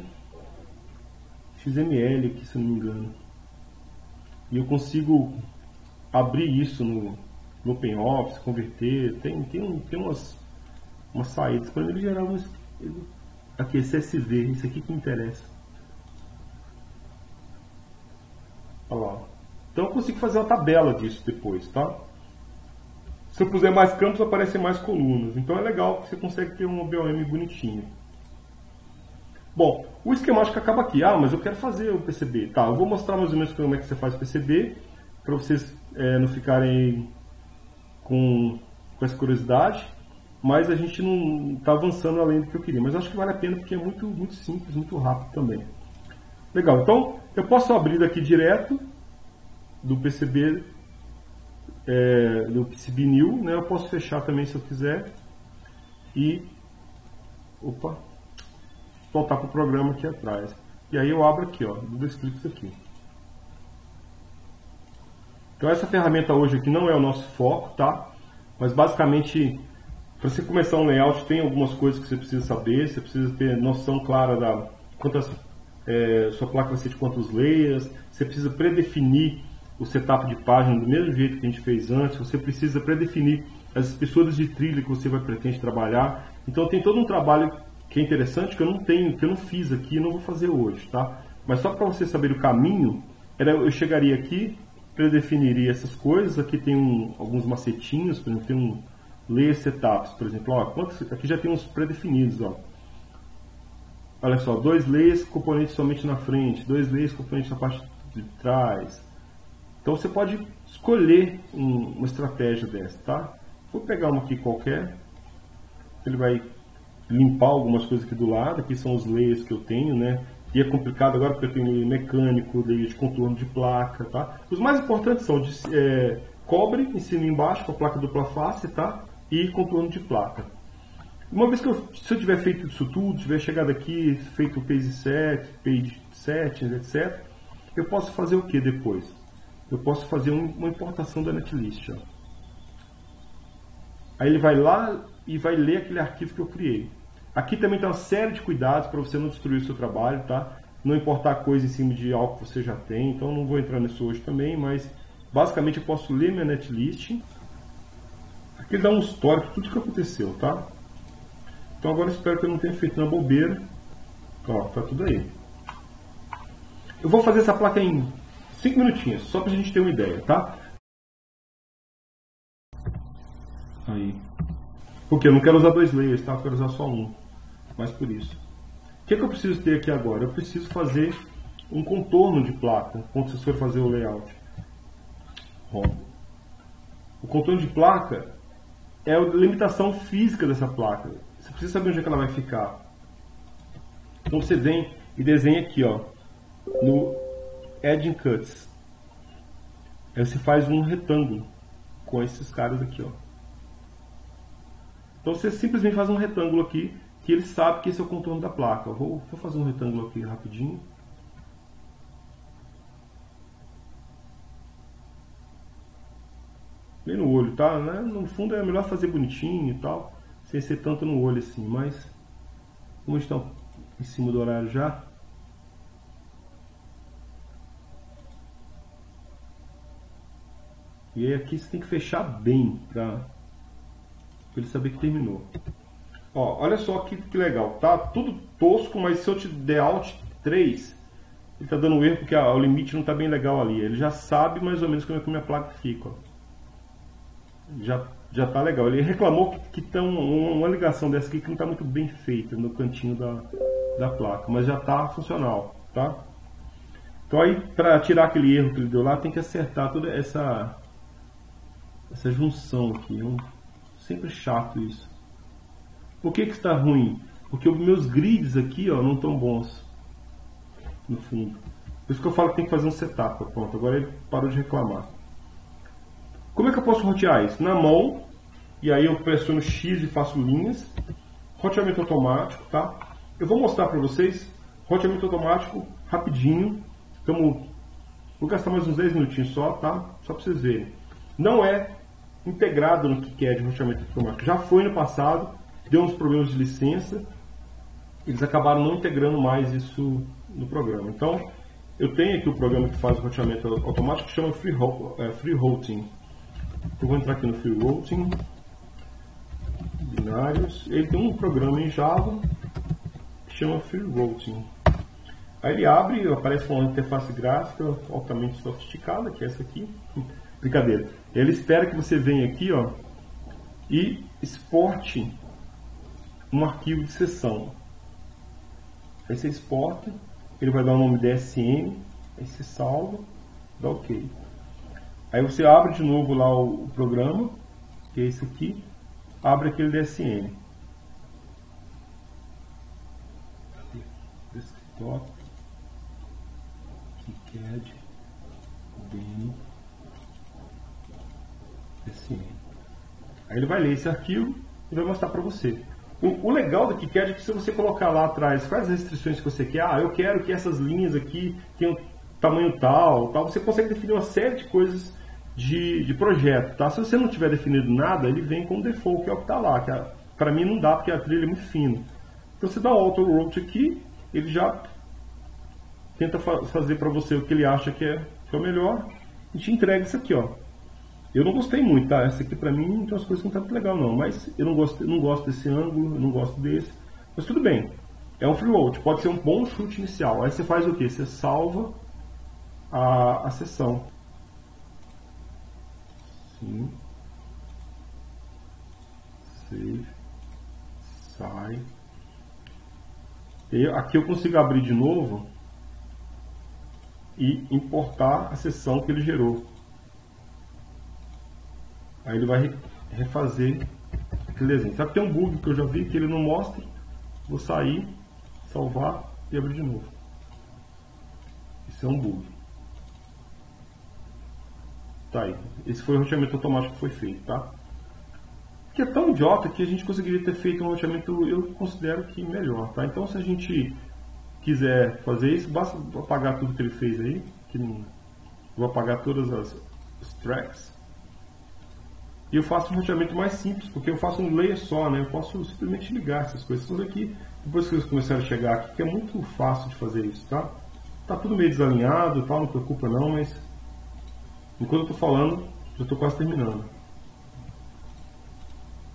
XML aqui, se não me engano. E eu consigo abrir isso no, no OpenOffice, converter, tem, tem, tem umas, umas saídas. Para ele gerar um, aqui, esse SV, isso aqui que interessa. Olha lá. Então eu consigo fazer uma tabela disso depois, tá? Se eu puser mais campos, aparecem mais colunas. Então é legal que você consegue ter um OBOM bonitinho. Bom, o esquemático acaba aqui. Ah, mas eu quero fazer o PCB. Tá, eu vou mostrar mais ou menos como é que você faz o PCB, para vocês é, não ficarem com, com essa curiosidade. Mas a gente não está avançando além do que eu queria. Mas acho que vale a pena porque é muito, muito simples, muito rápido também. Legal, então eu posso abrir daqui direto do PCB é, do PCB New, né? Eu posso fechar também se eu quiser e opa, voltar para o programa aqui atrás. E aí eu abro aqui, ó, dois cliques aqui. Então essa ferramenta hoje aqui não é o nosso foco, tá? Mas basicamente, para você começar um layout, tem algumas coisas que você precisa saber, você precisa ter noção clara da quantas é, sua placa vai ser de quantos layers, você precisa predefinir o setup de página do mesmo jeito que a gente fez antes, você precisa predefinir as espessuras de trilha que você vai pretende trabalhar. Então tem todo um trabalho que é interessante que eu não tenho, que eu não fiz aqui, não vou fazer hoje, tá? Mas só para você saber o caminho, era, eu chegaria aqui, predefiniria essas coisas, aqui tem um, alguns macetinhos, por exemplo, tem um layer setups, por exemplo, ó, aqui já tem uns predefinidos, ó. Olha só, dois layers componentes somente na frente, dois layers componentes na parte de trás. Então você pode escolher um, uma estratégia dessa, tá? Vou pegar uma aqui qualquer, ele vai limpar algumas coisas aqui do lado, aqui são os layers que eu tenho, né? E é complicado agora porque eu tenho layer mecânico, layer de contorno de placa, tá? Os mais importantes são de é, cobre em cima e embaixo, com a placa dupla face, tá? E contorno de placa. Uma vez que eu, se eu tiver feito isso tudo, tiver chegado aqui, feito o page set, page settings, etc., eu posso fazer o que depois? Eu posso fazer um, uma importação da netlist. Ó. Aí ele vai lá e vai ler aquele arquivo que eu criei. Aqui também tem uma série de cuidados para você não destruir o seu trabalho, tá? Não importar coisa em cima de algo que você já tem, então não vou entrar nisso hoje também, mas basicamente eu posso ler minha netlist. Aqui dá um histórico de tudo que aconteceu, tá? Então agora espero que eu não tenha feito na bobeira. Ó, tá tudo aí. Eu vou fazer essa placa em 5 minutinhos, só pra gente ter uma ideia, tá? Aí. Porque eu não quero usar dois layers, tá? Eu quero usar só um. Mas por isso. O que, é que eu preciso ter aqui agora? Eu preciso fazer um contorno de placa, quando você for fazer o layout. O contorno de placa é a limitação física dessa placa. Você precisa saber onde é que ela vai ficar. Então você vem e desenha aqui, ó, no Edging Cuts. Aí você faz um retângulo com esses caras aqui, ó. Então você simplesmente faz um retângulo aqui, que ele sabe que esse é o contorno da placa. Eu vou, vou fazer um retângulo aqui rapidinho. Bem no olho, tá? Né? No fundo é melhor fazer bonitinho e tal sem ser tanto no olho assim, mas como estão em cima do horário já, E aí aqui você tem que fechar bem para ele saber que terminou. Ó, olha só que, que legal, tá tudo tosco, mas se eu te der Alt 3, ele tá dando erro porque o limite não tá bem legal ali. Ele já sabe mais ou menos como é que minha placa fica. Ó. Já já tá legal. Ele reclamou que, que tem uma ligação dessa aqui que não está muito bem feita no cantinho da, da placa, mas já está funcional, tá? Então aí, para tirar aquele erro que ele deu lá, tem que acertar toda essa essa junção aqui. É um, sempre chato isso. Por que que está ruim? Porque os meus grids aqui, ó, não estão bons no fundo. Por isso que eu falo que tem que fazer um setup. Pronto, agora ele parou de reclamar. Como é que eu posso rotear isso? Na mão, e aí eu pressiono X e faço linhas. Roteamento automático, tá? Eu vou mostrar para vocês roteamento automático rapidinho. Então, vou gastar mais uns 10 minutinhos só, tá? Só para vocês verem. Não é integrado no que é de roteamento automático. Já foi no passado, deu uns problemas de licença. Eles acabaram não integrando mais isso no programa. Então, eu tenho aqui o programa que faz o roteamento automático que chama Free, é, Free Routing. Eu vou entrar aqui no Free Routing, binários. Ele tem um programa em Java que chama Free Routing. Aí ele abre, aparece uma interface gráfica altamente sofisticada, que é essa aqui. Brincadeira. Ele espera que você venha aqui ó, e exporte um arquivo de sessão. Aí você exporta, ele vai dar o nome DSM, aí você salva, dá OK. Aí você abre de novo lá o, programa, que é esse aqui, abre aquele DSM. Desktop. CAD Demo SN. Aí ele vai ler esse arquivo e vai mostrar para você. O, legal do KiCad é que se você colocar lá atrás quais restrições que você quer, ah, eu quero que essas linhas aqui tenham tamanho tal, tal, você consegue definir uma série de coisas de, de projeto, tá? Se você não tiver definido nada, ele vem com default, que é o que está lá, que é, para mim não dá porque a trilha é muito fina. Então você dá o auto route aqui, ele já tenta fa fazer para você o que ele acha que é, que é o melhor e te entrega isso aqui, ó. Eu não gostei muito, tá? Essa aqui para mim tem umas coisas que não tá muito legal não, mas eu não gosto, não gosto desse ângulo, eu não gosto desse. Mas tudo bem. É um freeload, pode ser um bom chute inicial. Aí você faz o que? Você salva a, a sessão. Sim. Save. Sai. E aqui eu consigo abrir de novo e importar a sessão que ele gerou. Aí ele vai refazer aquele desenho. Só que tem um bug que eu já vi que ele não mostra. Vou sair, salvar e abrir de novo. Isso é um bug. Tá aí. Esse foi o roteamento automático que foi feito, tá? Que é tão idiota que a gente conseguiria ter feito um roteamento, eu considero que melhor, tá? Então se a gente quiser fazer isso, basta apagar tudo que ele fez aí, que não, vou apagar todas as, as tracks e eu faço um roteamento mais simples, porque eu faço um layer só, né? Eu posso simplesmente ligar essas coisas tudo aqui, depois que eles começaram a chegar aqui, que é muito fácil de fazer isso, tá? Tá tudo meio desalinhado, tal, não preocupa não, mas enquanto eu tô falando, já estou quase terminando.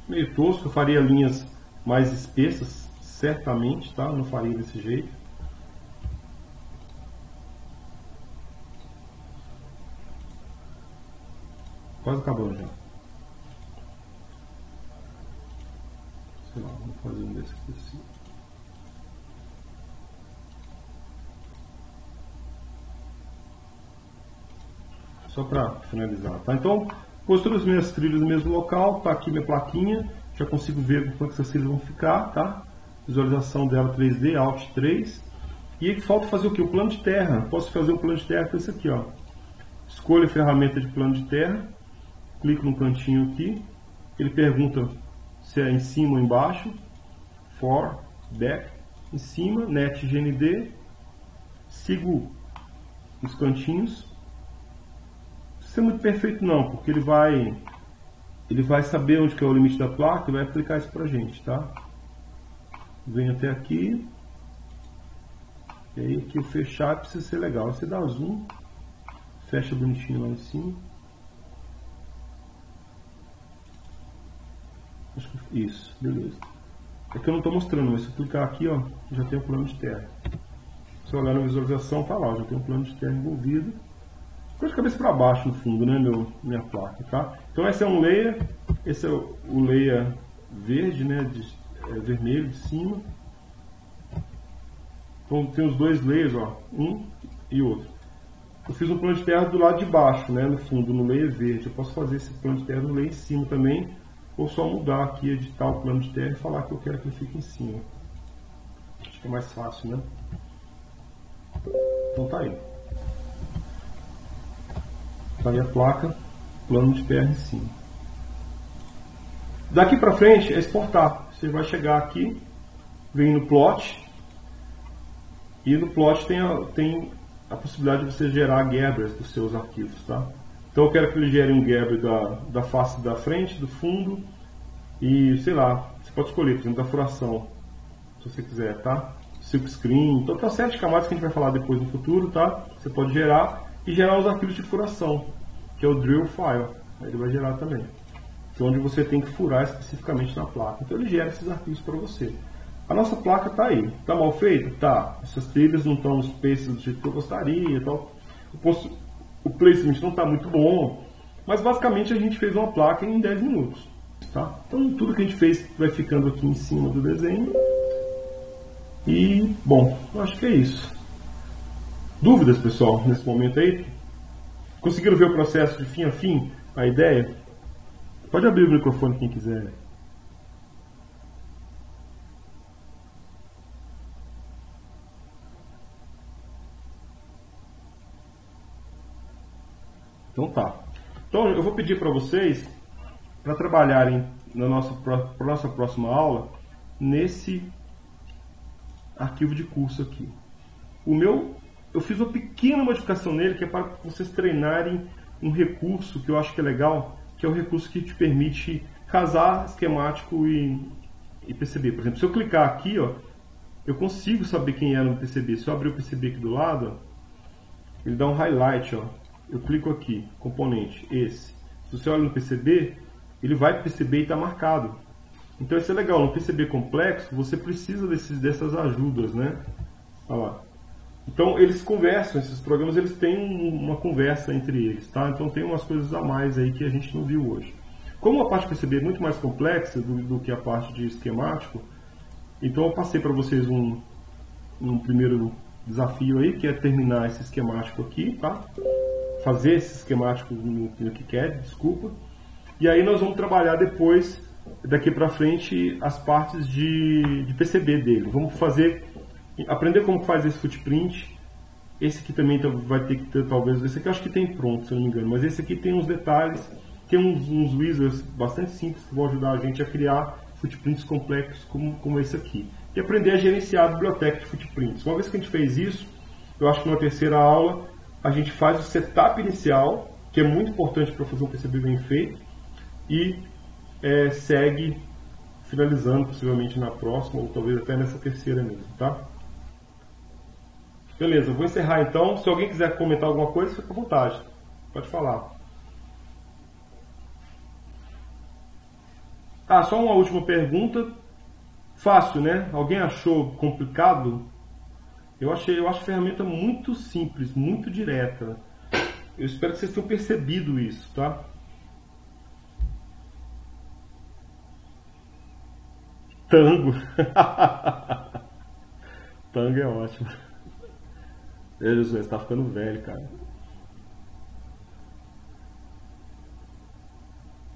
Meio tosco, eu faria linhas mais espessas, certamente, tá? Eu não faria desse jeito. Quase acabando já. Sei lá, vamos fazer um desse aqui assim. Só para finalizar, tá? Então, construí as minhas trilhas no mesmo local, tá aqui minha plaquinha, já consigo ver como que essas trilhas vão ficar, tá? Visualização dela 3D, Alt 3. E aí falta fazer o que? O plano de terra. Posso fazer o plano de terra com esse aqui, ó. Escolha a ferramenta de plano de terra, clico no cantinho aqui, ele pergunta se é em cima ou embaixo, for, deck, em cima, net GND, sigo os cantinhos. Ser muito perfeito não, porque ele vai ele vai saber onde que é o limite da placa e vai aplicar isso pra gente, tá? Vem até aqui. E aí aqui o fechar precisa ser legal. Você dá zoom, fecha bonitinho lá em cima. Isso, beleza. É que eu não estou mostrando, mas se eu clicar aqui, ó, já tem o plano de terra. Se eu olhar na visualização, tá lá, já tem um plano de terra envolvido. Ficou de cabeça para baixo no fundo, né, meu, minha placa, tá? Então esse é um layer, esse é o layer verde, né, de, é, vermelho de cima. Então tem os dois layers, ó, um e outro. Eu fiz um plano de terra do lado de baixo, né, no fundo, no layer verde. Eu posso fazer esse plano de terra no layer em cima também, ou só mudar aqui, editar o plano de terra e falar que eu quero que ele fique em cima. Acho que é mais fácil, né? Então tá aí. Tá aí a placa, plano de terra em cima. Daqui para frente é exportar. Você vai chegar aqui, vem no plot, e no plot tem a, tem a possibilidade de você gerar gabbers dos seus arquivos, tá? Então eu quero que ele gere um gap da, da face da frente, do fundo e, sei lá, você pode escolher, por exemplo, da furação, se você quiser, tá? Silk screen, então tem série de camadas que a gente vai falar depois no futuro, tá? Você pode gerar e gerar os arquivos de furação, que é o drill file, ele vai gerar também. Que é onde você tem que furar especificamente na placa. Então ele gera esses arquivos para você. A nossa placa está aí. Está mal feita? Tá. Essas trilhas não estão nos spaces do jeito que eu gostaria e tal. O o placement não está muito bom, mas basicamente a gente fez uma placa em 10 minutos. Tá? Então tudo que a gente fez vai ficando aqui em cima do desenho. E, bom, acho que é isso. Dúvidas, pessoal, nesse momento aí? Conseguiram ver o processo de fim a fim? A ideia? Pode abrir o microfone quem quiser. Então tá. Então eu vou pedir para vocês para trabalharem na nossa, nossa próxima aula nesse arquivo de curso aqui. O meu, eu fiz uma pequena modificação nele que é para vocês treinarem um recurso que eu acho que é legal, que é o recurso que te permite casar esquemático e, e PCB. Por exemplo, se eu clicar aqui, ó, eu consigo saber quem é no PCB. Se eu abrir o PCB aqui do lado, ele dá um highlight. Ó. Eu clico aqui, componente, esse. Se você olha no PCB, ele vai para o PCB e está marcado. Então isso é legal. No PCB complexo, você precisa desses, dessas ajudas, né? Olha lá. Então eles conversam, esses programas eles têm uma conversa entre eles, tá? Então tem umas coisas a mais aí que a gente não viu hoje. Como a parte PCB é muito mais complexa do, do que a parte de esquemático, então eu passei para vocês um, um primeiro desafio aí, que é terminar esse esquemático aqui, tá? Fazer esse esquemático no, no que quer, desculpa. E aí nós vamos trabalhar depois, daqui para frente, as partes de, de PCB dele. Vamos fazer aprender como faz esse footprint. Esse aqui também tá, vai ter que ter, talvez, esse aqui eu acho que tem pronto, se eu não me engano, mas esse aqui tem uns detalhes, tem uns, uns wizards bastante simples que vão ajudar a gente a criar footprints complexos como, como esse aqui. E aprender a gerenciar a biblioteca de footprints. Uma vez que a gente fez isso, eu acho que na terceira aula a gente faz o setup inicial, que é muito importante para fazer um PCB bem feito, e é, segue finalizando possivelmente na próxima, ou talvez até nessa terceira mesmo, tá? Beleza, vou encerrar então. Se alguém quiser comentar alguma coisa, fica à vontade. Pode falar. Ah, só uma última pergunta. Fácil, né? Alguém achou complicado? Eu achei, eu acho a ferramenta muito simples, muito direta. Eu espero que vocês tenham percebido isso, tá? Tango. Tango é ótimo. Ei, Jesus, tá ficando velho, cara.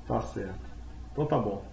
Tá certo. Então tá bom.